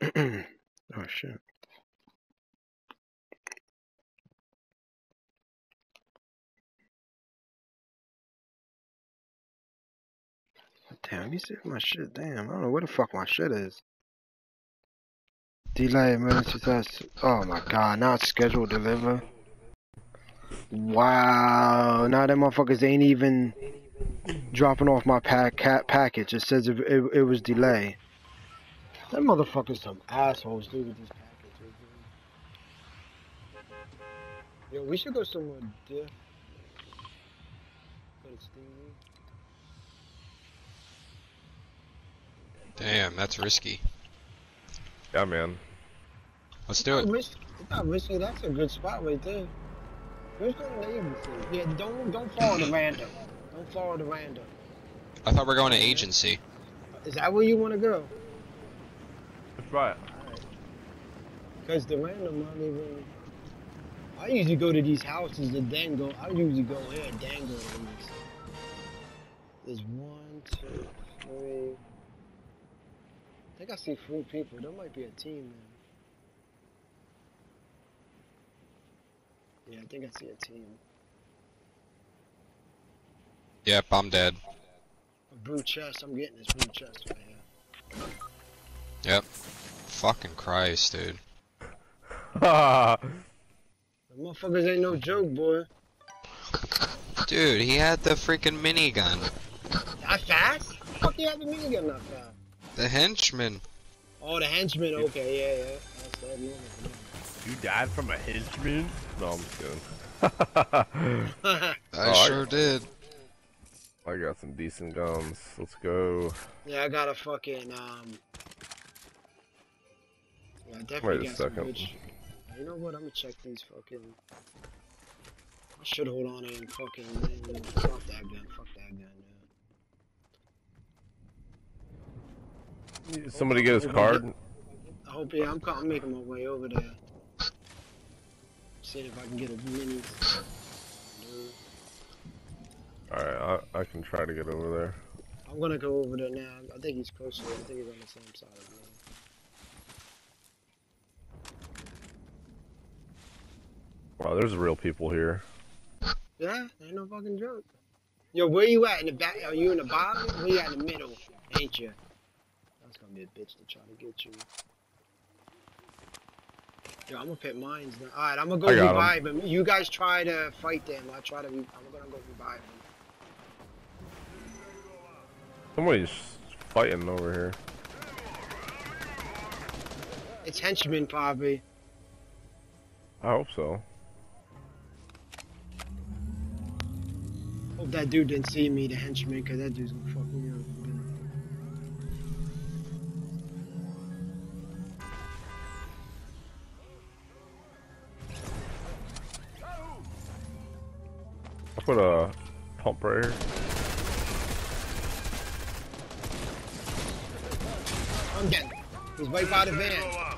[SPEAKER 1] oh shit. Damn, let me see my shit. Damn, I don't know where the fuck my shit is. Delay emergency test. Oh my god, not scheduled deliver. Wow, now that motherfuckers ain't even dropping off my pack cat package. It says it, it, it was delay. That motherfucker's some assholes, dude, with these packages. Dude. Yo, we should go somewhere different. But it's Steamy.
[SPEAKER 2] Damn, that's risky.
[SPEAKER 3] Yeah, man.
[SPEAKER 2] Let's do it.
[SPEAKER 1] Risk, it's not risky. That's a good spot right there. Who's going to agency? Yeah, don't don't follow the random. Don't follow the random.
[SPEAKER 2] I thought we are going to agency.
[SPEAKER 1] Is that where you want to go?
[SPEAKER 3] That's right.
[SPEAKER 1] Because the random not even. I usually go to these houses and then go. I usually go here and then go to these. There's one, two, three. I think I see three people. There might be a team there. Yeah, I think I see a team.
[SPEAKER 2] Yep, I'm dead.
[SPEAKER 1] Blue chest. I'm getting this blue chest right here.
[SPEAKER 2] Yep. Fucking Christ, dude.
[SPEAKER 1] The motherfuckers ain't no joke, boy.
[SPEAKER 2] Dude, he had the freaking minigun.
[SPEAKER 1] That fast? Fuck you have the minigun that fast?
[SPEAKER 2] The henchman.
[SPEAKER 1] Oh, the henchman. Okay, yeah, yeah. That's that normal.
[SPEAKER 3] You died from a henchman? No, I'm just kidding.
[SPEAKER 2] I
[SPEAKER 3] Oh, I-
[SPEAKER 2] sure did.
[SPEAKER 3] I got some decent guns. Let's go.
[SPEAKER 1] yeah, I got a fucking um. Yeah, I definitely
[SPEAKER 3] Wait a
[SPEAKER 1] got some
[SPEAKER 3] second.
[SPEAKER 1] good sh- You know what? I'm gonna check these fucking. I should hold on and fucking and fuck that gun. Fuck that gun. Yeah.
[SPEAKER 3] Somebody get his card.
[SPEAKER 1] I hope yeah. I'm, I'm making my way over there. Seeing if I can get a mini.
[SPEAKER 3] Alright, I, I can try to get over there.
[SPEAKER 1] I'm gonna go over there now. I think he's closer. I think he's on the same side of me.
[SPEAKER 3] Wow, there's real people here.
[SPEAKER 1] Yeah, ain't no fucking joke. Yo, where you at in the back? Are you in the bottom? Where you at in the middle? Ain't you? That's gonna be a bitch to try to get you. Yo, I'm gonna put mines now. Alright, I'm gonna go
[SPEAKER 3] I got 'em.
[SPEAKER 1] revive him. You guys try to fight them. I try to. I'm gonna go revive him.
[SPEAKER 3] Somebody's fighting over here.
[SPEAKER 1] It's henchmen, probably.
[SPEAKER 3] I hope so.
[SPEAKER 1] Hope that dude didn't see me, the henchman, because that dude's gonna
[SPEAKER 3] put a pump right here.
[SPEAKER 1] I'm. He's right by the van.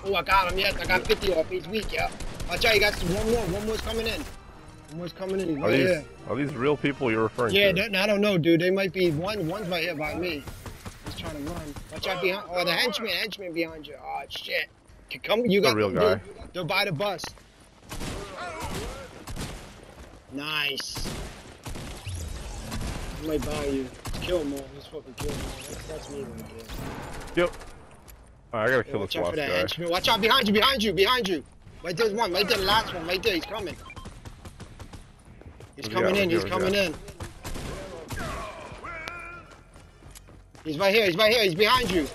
[SPEAKER 1] Oh, I got him. Yes, I got 50 off. He's weak, yeah. Watch out, you got some, one more. One more's coming in. One more's coming in. He's
[SPEAKER 3] Are
[SPEAKER 1] right
[SPEAKER 3] these
[SPEAKER 1] here.
[SPEAKER 3] are these real people you're referring
[SPEAKER 1] Yeah,
[SPEAKER 3] to?
[SPEAKER 1] Yeah, I don't know, dude. They might be one. One's right here by me. He's trying to run. Watch out behind. Oh, the henchman, henchman behind you. Oh shit. Come, you got
[SPEAKER 3] A real guy.
[SPEAKER 1] dude. They're by the bus. Nice. I might buy you. Kill them all. Let's fucking kill them all. That's, that's me right there.
[SPEAKER 3] Yep. Alright, I gotta
[SPEAKER 1] Yeah,
[SPEAKER 3] kill
[SPEAKER 1] watch
[SPEAKER 3] this last guy.
[SPEAKER 1] henchman. Watch out behind you, behind you, behind you. Right there's one. Right there, the last one. Right there. He's coming. He's coming in. He's coming in. He's right here. He's right here. He's behind you.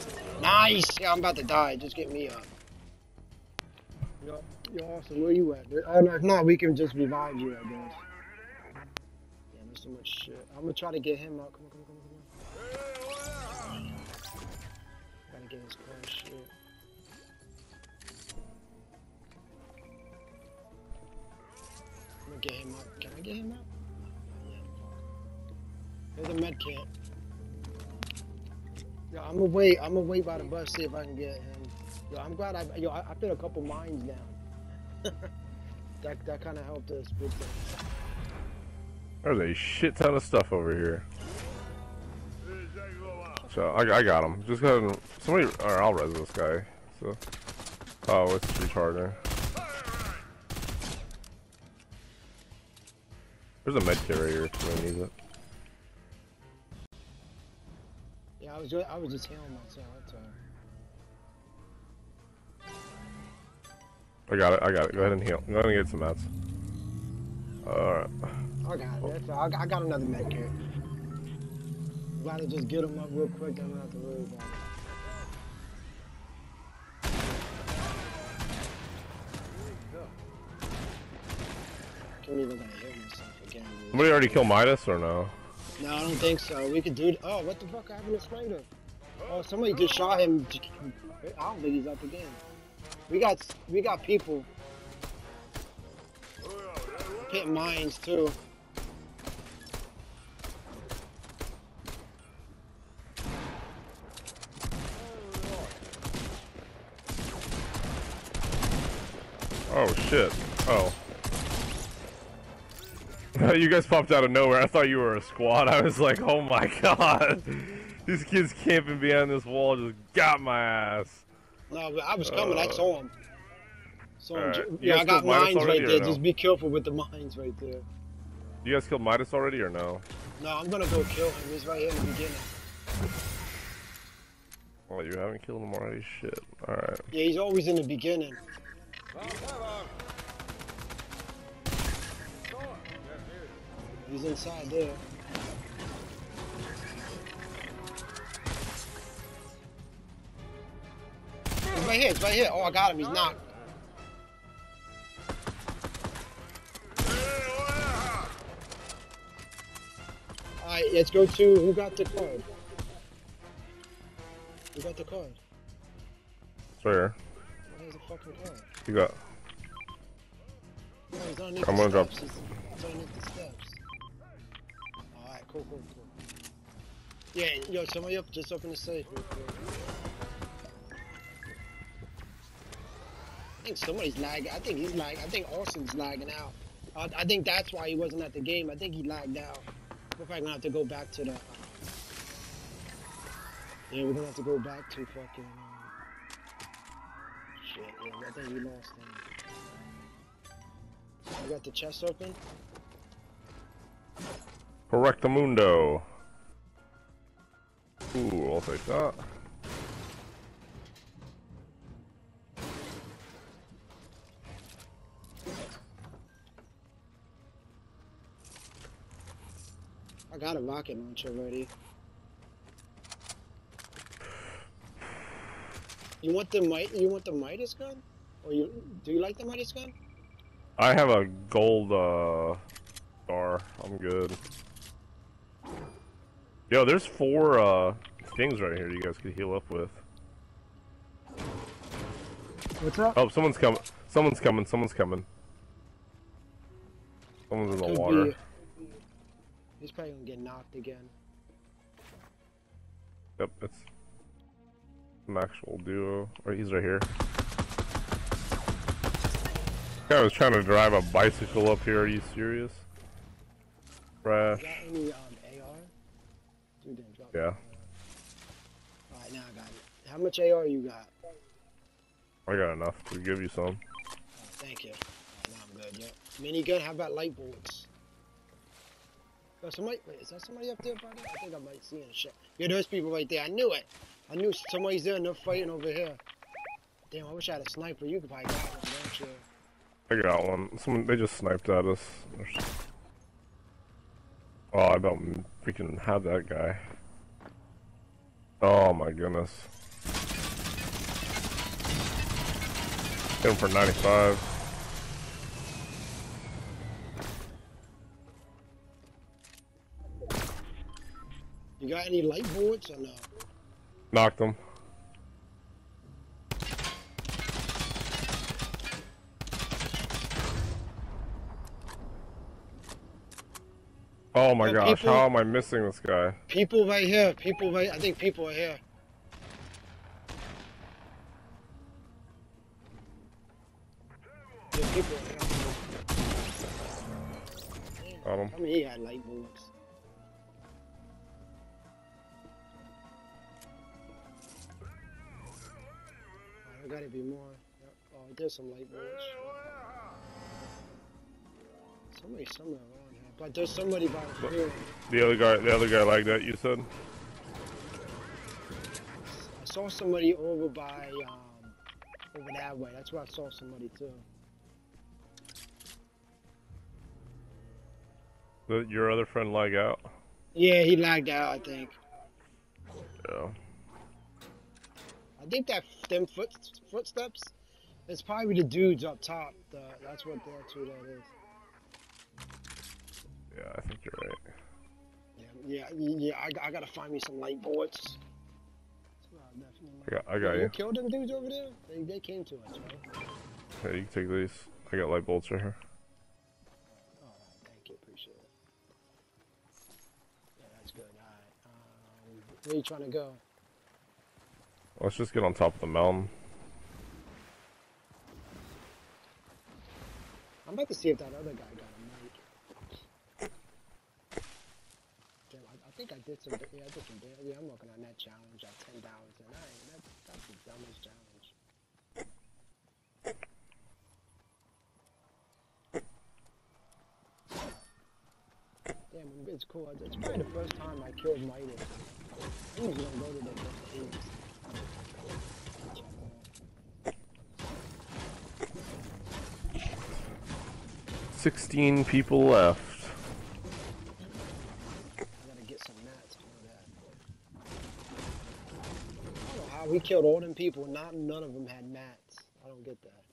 [SPEAKER 1] Nice. Yeah, I'm about to die. Just get me up. Yo, yo, awesome. Where you at? Oh no, if not, we can just revive you, I guess. Yeah, so much shit. I'm gonna try to get him out. Come on, come on, come on, come on. Gotta get his car shit. I'm gonna get him up. Can I get him up? Fuck. There's a med kit. Yo, I'm gonna wait. I'm gonna wait by the bus see if I can get him. Yo, I'm glad I yo I, I put a couple mines down. that that kind of helped us big time.
[SPEAKER 3] There's a shit ton of stuff over here. So I, I got him. Just go ahead and somebody, or I'll res this guy. So, oh, it's recharging. There's a med right here if somebody needs it.
[SPEAKER 1] Yeah, I was I was just healing myself. All.
[SPEAKER 3] I got it. I got it. Go ahead and heal. Go ahead and get some mats. Alright.
[SPEAKER 1] I got it. That's all. I got, I got another med kit. Gotta just get him up real quick. I'm gonna have to worry about it. I'm even gonna heal myself again.
[SPEAKER 3] Somebody already killed Midas or no?
[SPEAKER 1] No, I don't think so. We could do. Oh, what the fuck happened to Spider? Oh, somebody just shot him. I don't think he's up again. We got we got people hitting mines too.
[SPEAKER 3] Oh shit. Oh. you guys popped out of nowhere. I thought you were a squad. I was like, oh my god. These kids camping behind this wall just got my ass.
[SPEAKER 1] No, but I was coming. I
[SPEAKER 3] Uh.
[SPEAKER 1] saw him. So
[SPEAKER 3] You
[SPEAKER 1] yeah, I got mines right there.
[SPEAKER 3] no?
[SPEAKER 1] Just be careful with the mines right there.
[SPEAKER 3] You guys killed Midas already or no?
[SPEAKER 1] No, I'm gonna go kill him. He's right here in the beginning.
[SPEAKER 3] Oh, you haven't killed him already? Shit. Alright.
[SPEAKER 1] Yeah, he's always in the beginning. He's inside there. He's right here, he's right here. Oh, I got him, he's knocked. Alright, let's go to who got the card? Who got the card?
[SPEAKER 3] It's right here.
[SPEAKER 1] Where's the fucking card?
[SPEAKER 3] You got.
[SPEAKER 1] No,
[SPEAKER 3] I'm gonna drop-.
[SPEAKER 1] Yeah, yo, somebody up, just open the safe. I think somebody's lagging. I think he's lagging. I think Austin's lagging out. I, I think that's why he wasn't at the game. I think he lagged out. We're probably gonna have to go back to the. Uh, yeah, we're gonna have to go back to fucking. Um, shit, yeah, I think we lost him. I got the chest open.
[SPEAKER 3] Correctamundo. Ooh, I'll take that.
[SPEAKER 1] I got a rocket launcher ready. You want the might? You want the Midas gun? Or you do you like the Midas gun?
[SPEAKER 3] I have a gold uh star. I'm good. Yo, there's four uh things right here you guys could heal up with.
[SPEAKER 1] What's up?
[SPEAKER 3] Oh, someone's coming. Someone's coming. Someone's coming. Someone's in the
[SPEAKER 1] Could
[SPEAKER 3] water.
[SPEAKER 1] be- He's probably gonna get knocked again.
[SPEAKER 3] Yep, it's an actual duo. Or he's right here. Guy was trying to drive a bicycle up here. Are you serious? Crash.
[SPEAKER 1] Any um.
[SPEAKER 3] Yeah.
[SPEAKER 1] Alright, now I got it. How much AR you got?
[SPEAKER 3] I got enough to give you some.
[SPEAKER 1] Oh, thank you. Alright, now I'm good. Yep. Minigun. How about light bullets? Yo, somebody, wait, is that somebody up there, buddy? I think I might see it. Shit. Yeah, there's people right there. I knew it. I knew somebody's there and they're fighting over here. Damn, I wish I had a sniper. You could probably got one, don't you?
[SPEAKER 3] I got one. Someone they just sniped at us. Oh, I about freaking had that guy. Oh my goodness. Hit him for 95.
[SPEAKER 1] You got any light bullets or no?
[SPEAKER 3] Knocked them. Oh my gosh,
[SPEAKER 1] people-
[SPEAKER 3] how am I missing this guy?
[SPEAKER 1] People right here. People right. I think people are here. Yeah, people are here.
[SPEAKER 3] Got him.
[SPEAKER 1] I mean, he had light bullets. Oh, there's some light bullets. Somebody somewhere around here. But there's somebody by the.
[SPEAKER 3] The other guy, the other guy like that you said?
[SPEAKER 1] I saw somebody over by, um, over that way. That's where I saw somebody too.
[SPEAKER 3] The, your other friend lag out?
[SPEAKER 1] Yeah, he lagged out, I think.
[SPEAKER 3] Yeah.
[SPEAKER 1] I think that them foot, footsteps, it's probably the dudes up top. The, that's what that's who that is.
[SPEAKER 3] Yeah, I think you're right.
[SPEAKER 1] Yeah, yeah, yeah. I, I gotta find me some light definitely-
[SPEAKER 3] I got, I got
[SPEAKER 1] you
[SPEAKER 3] you.
[SPEAKER 1] killed them dudes over there? They, they came to us, right?
[SPEAKER 3] Hey, you can take these. I got light bolts right here.
[SPEAKER 1] Oh, thank you, appreciate it. Yeah, that's good. Alright. Um, where you trying to go?
[SPEAKER 3] Let's just get on top of the mountain.
[SPEAKER 1] I'm about to see if that other guy got a mic. Damn, I, I, think I did some. Yeah, I did some. Yeah, I'm working on that challenge at ten dollars a night. That's that's the dumbest challenge. Damn, it's cool. It's probably the first time I killed Midas. I usually don't go to the games.
[SPEAKER 3] 16 people left.
[SPEAKER 1] I gotta get some mats on that. I don't know how we killed all them people not none of them had mats. I don't get that.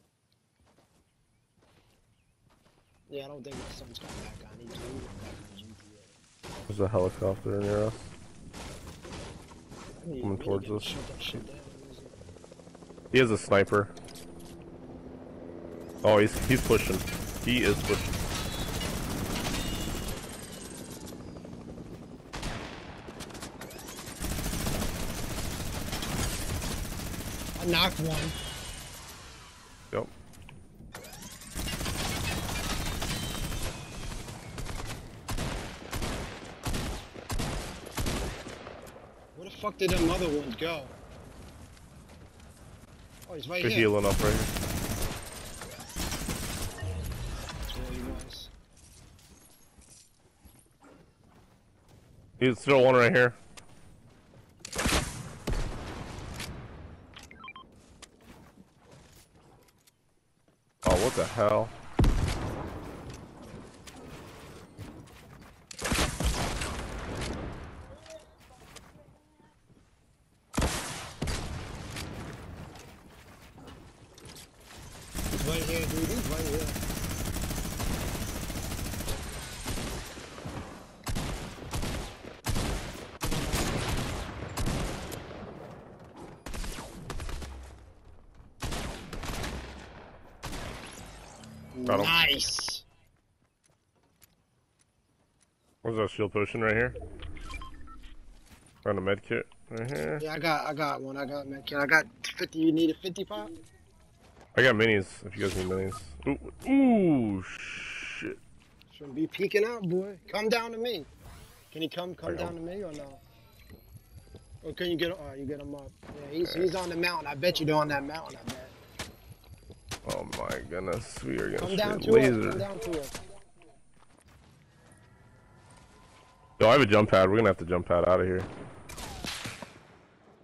[SPEAKER 1] Yeah, I don't think my son's got that gun. He's moving back in GTA.
[SPEAKER 3] There's a helicopter near us. Coming towards us. He has a sniper. Oh, he's he's pushing. He is pushing.
[SPEAKER 1] I knocked one.
[SPEAKER 3] Yep.
[SPEAKER 1] Where the fuck did them other ones go? Oh, he's right
[SPEAKER 3] They're
[SPEAKER 1] here.
[SPEAKER 3] healing up right here. He's still one right here. Oh, what the hell?
[SPEAKER 1] He's right here, dude. He's right here.
[SPEAKER 3] Got him.
[SPEAKER 1] Nice.
[SPEAKER 3] What's that shield potion right here? Found a med kit right here.
[SPEAKER 1] Yeah, I got, I got one. I got med kit. I got 50. You need a 50 pop?
[SPEAKER 3] I got minis if you guys need minis. Ooh, ooh shit.
[SPEAKER 1] Shouldn't be peeking out, boy. Come down to me. Can he come, come
[SPEAKER 3] got
[SPEAKER 1] down to me or no? Or can you get, oh, you get him up. Yeah, he's, he's on the mountain. I bet you they're on that mountain. I bet.
[SPEAKER 3] Oh my goodness, we are gonna straight laser.
[SPEAKER 1] Down to it.
[SPEAKER 3] Yo, I have a jump pad. We're gonna have to jump pad out of here.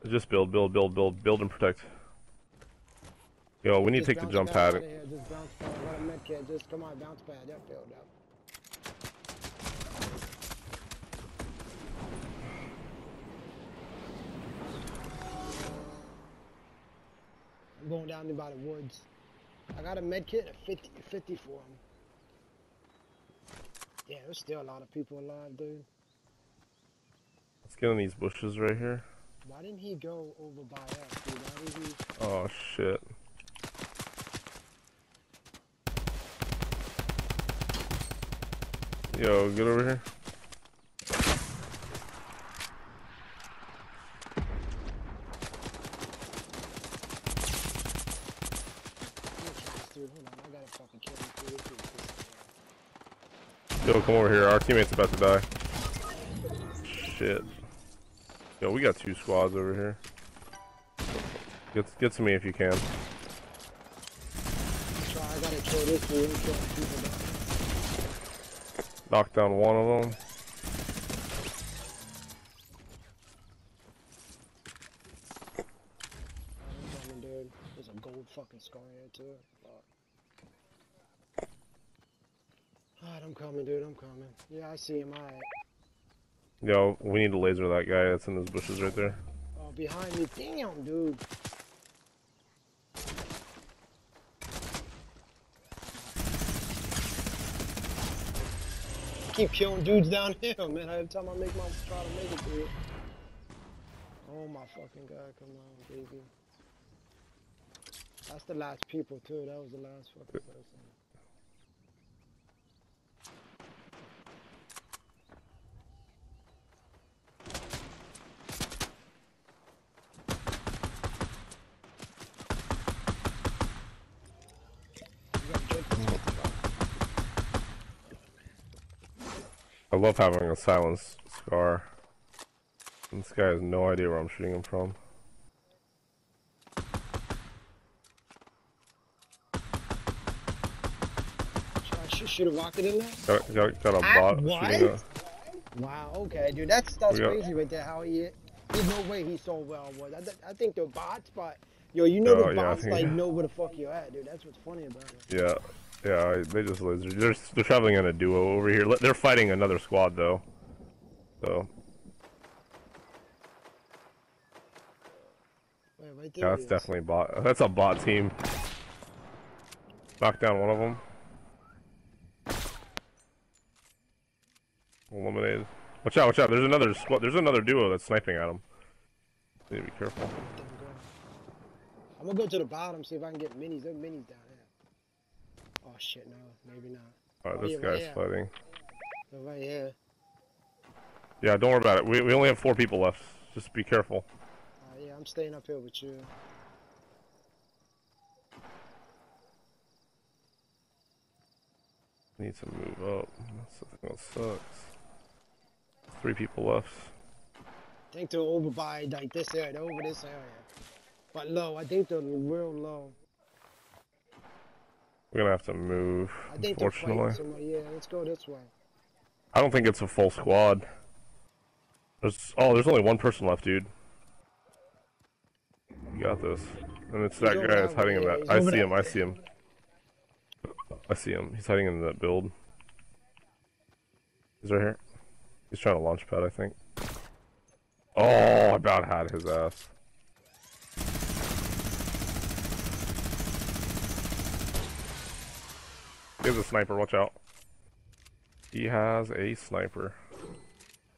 [SPEAKER 3] Just build, build, build, build, build and protect. Yo, we need to take the jump
[SPEAKER 1] out
[SPEAKER 3] pad.
[SPEAKER 1] Just bounce pad. Got a med kit. Just come on, bounce pad. Yep, build up. I'm going down there by the woods. I got a med kit at 50, 50 for him. Yeah, there's still a lot of people alive, dude.
[SPEAKER 3] Let's get in these bushes right here.
[SPEAKER 1] Why didn't he go over by us, dude? Why did he?
[SPEAKER 3] Oh shit. Yo, get over here.
[SPEAKER 1] Dude, hold on. I gotta fucking kill him through this dude.
[SPEAKER 3] Yo, come over here. Our teammate's about to die. Shit. Yo, we got two squads over here. Get, get to me if you can. Knock down one of them.
[SPEAKER 1] There's a gold fucking scar too. Fuck. Alright, I'm coming, dude. I'm coming. Yeah, I see him. Alright.
[SPEAKER 3] Yo, we need to laser that guy that's in those bushes right there.
[SPEAKER 1] Oh, behind me. Damn, dude. Keep killing dudes down here, man. Every time I make my try to make it, dude. Oh my fucking god, come on, baby. That's the last people too. That was the last fucking person. You gotta get this 50 bucks.
[SPEAKER 3] I love having a silence scar. This guy has no idea where I'm shooting him from.
[SPEAKER 1] Should I a rocket in there?
[SPEAKER 3] Got, got, got a
[SPEAKER 1] Ah,
[SPEAKER 3] bot
[SPEAKER 1] what? Wow. Okay, dude. That's that's
[SPEAKER 3] got-
[SPEAKER 1] crazy right there. How he. There's no way he's so well was. I, th- I think they're bots, but yo, you know
[SPEAKER 3] Oh,
[SPEAKER 1] the
[SPEAKER 3] yeah,
[SPEAKER 1] bots
[SPEAKER 3] think-
[SPEAKER 1] like know where the fuck you're at, dude. That's what's funny about it.
[SPEAKER 3] Yeah, yeah, they just lose. They're they're traveling in a duo over here. They're fighting another squad though. So
[SPEAKER 1] Wait, right
[SPEAKER 3] yeah, that's definitely bot. That's a bot team. Knock down one of them. Eliminated. Watch out! Watch out! There's another squad. There's another duo that's sniping at him. Need to be careful.
[SPEAKER 1] There we go. I'm gonna go to the bottom see if I can get minis. There are minis down there. Oh shit, no, maybe not.
[SPEAKER 3] Alright, this
[SPEAKER 1] yeah, right
[SPEAKER 3] guy's
[SPEAKER 1] here.
[SPEAKER 3] fighting.
[SPEAKER 1] They're right here.
[SPEAKER 3] Yeah, don't worry about it. We we only have four people left. Just be careful.
[SPEAKER 1] Uh, yeah, I'm staying up here with you.
[SPEAKER 3] Need to move up. That's the thing that sucks. Three people left.
[SPEAKER 1] I think they're over by like this area. They're over this area. But low. I think they're real low.
[SPEAKER 3] We're gonna have to move.
[SPEAKER 1] I think
[SPEAKER 3] Unfortunately,
[SPEAKER 1] somewhere. Yeah, let's go this way.
[SPEAKER 3] I don't think it's a full squad. There's oh, there's only one person left, dude. You got this. And it's that guy that's hiding in that. I see him. I see him. I see him. He's hiding in that build. He's right here. He's trying to launch pad, I think. Oh, I about had his ass. He has a sniper, watch out. He has a sniper.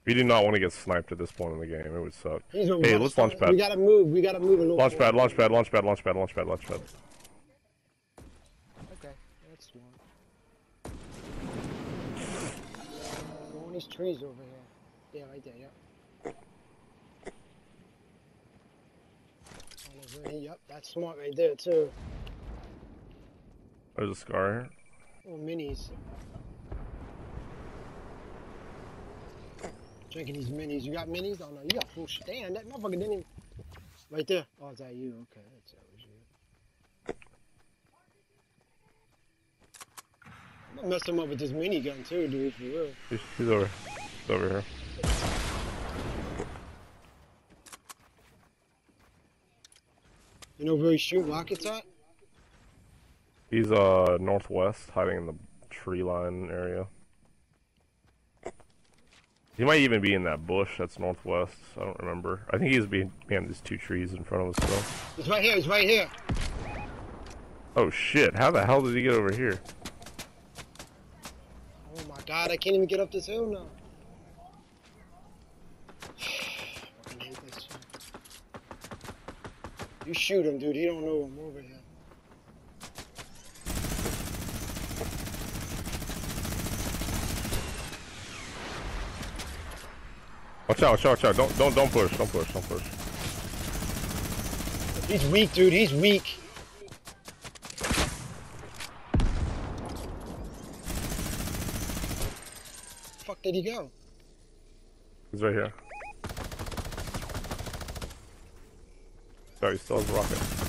[SPEAKER 3] We do not want to get sniped at this point in the game, it would suck.
[SPEAKER 1] He's
[SPEAKER 3] Hey, let's launch pad.
[SPEAKER 1] We gotta move. We gotta move a little.
[SPEAKER 3] Launch pad,
[SPEAKER 1] forward.
[SPEAKER 3] launch pad, launch pad, launch pad, launch pad, launch pad.
[SPEAKER 1] Okay, that's smart. Go on these trees over here. Yeah, right there. Yep. Over here, Yep, that's smart right there too.
[SPEAKER 3] There's a scar here.
[SPEAKER 1] Oh, minis. Drinking these minis. You got minis? Oh no, you got full stand. That motherfucker didn't even. Right there. Oh, is that you? Okay, that's that was you. I'm gonna mess him up with this minigun too, dude. For real.
[SPEAKER 3] He's, he's over. He's over here.
[SPEAKER 1] You know where he shoot rockets at?
[SPEAKER 3] He's uh northwest, hiding in the tree line area. He might even be in that bush that's northwest. I don't remember. I think he's behind these two trees in front of us though.
[SPEAKER 1] He's right here. He's right here.
[SPEAKER 3] Oh shit! How the hell did he get over here?
[SPEAKER 1] Oh my god, I can't even get up this hill now. Fucking hate this shit. You shoot him, dude. He don't know I'm over here.
[SPEAKER 3] Watch out! Watch out! Watch out! Don't don't don't push! Don't push! Don't push!
[SPEAKER 1] He's weak, dude. He's weak. Fuck did he go?
[SPEAKER 3] He's right here. Sorry, he still has a rocket.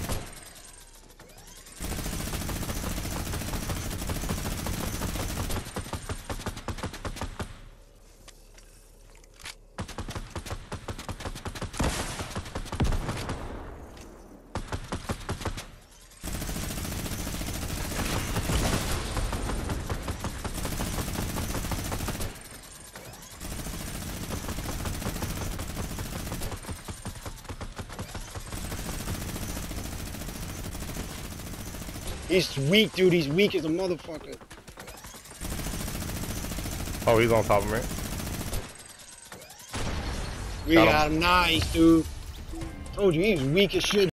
[SPEAKER 1] He's weak, dude. He's weak as a motherfucker.
[SPEAKER 3] Oh, he's on top of me.
[SPEAKER 1] We
[SPEAKER 3] Got him.
[SPEAKER 1] got him nice, dude. Told you he's weak as shit.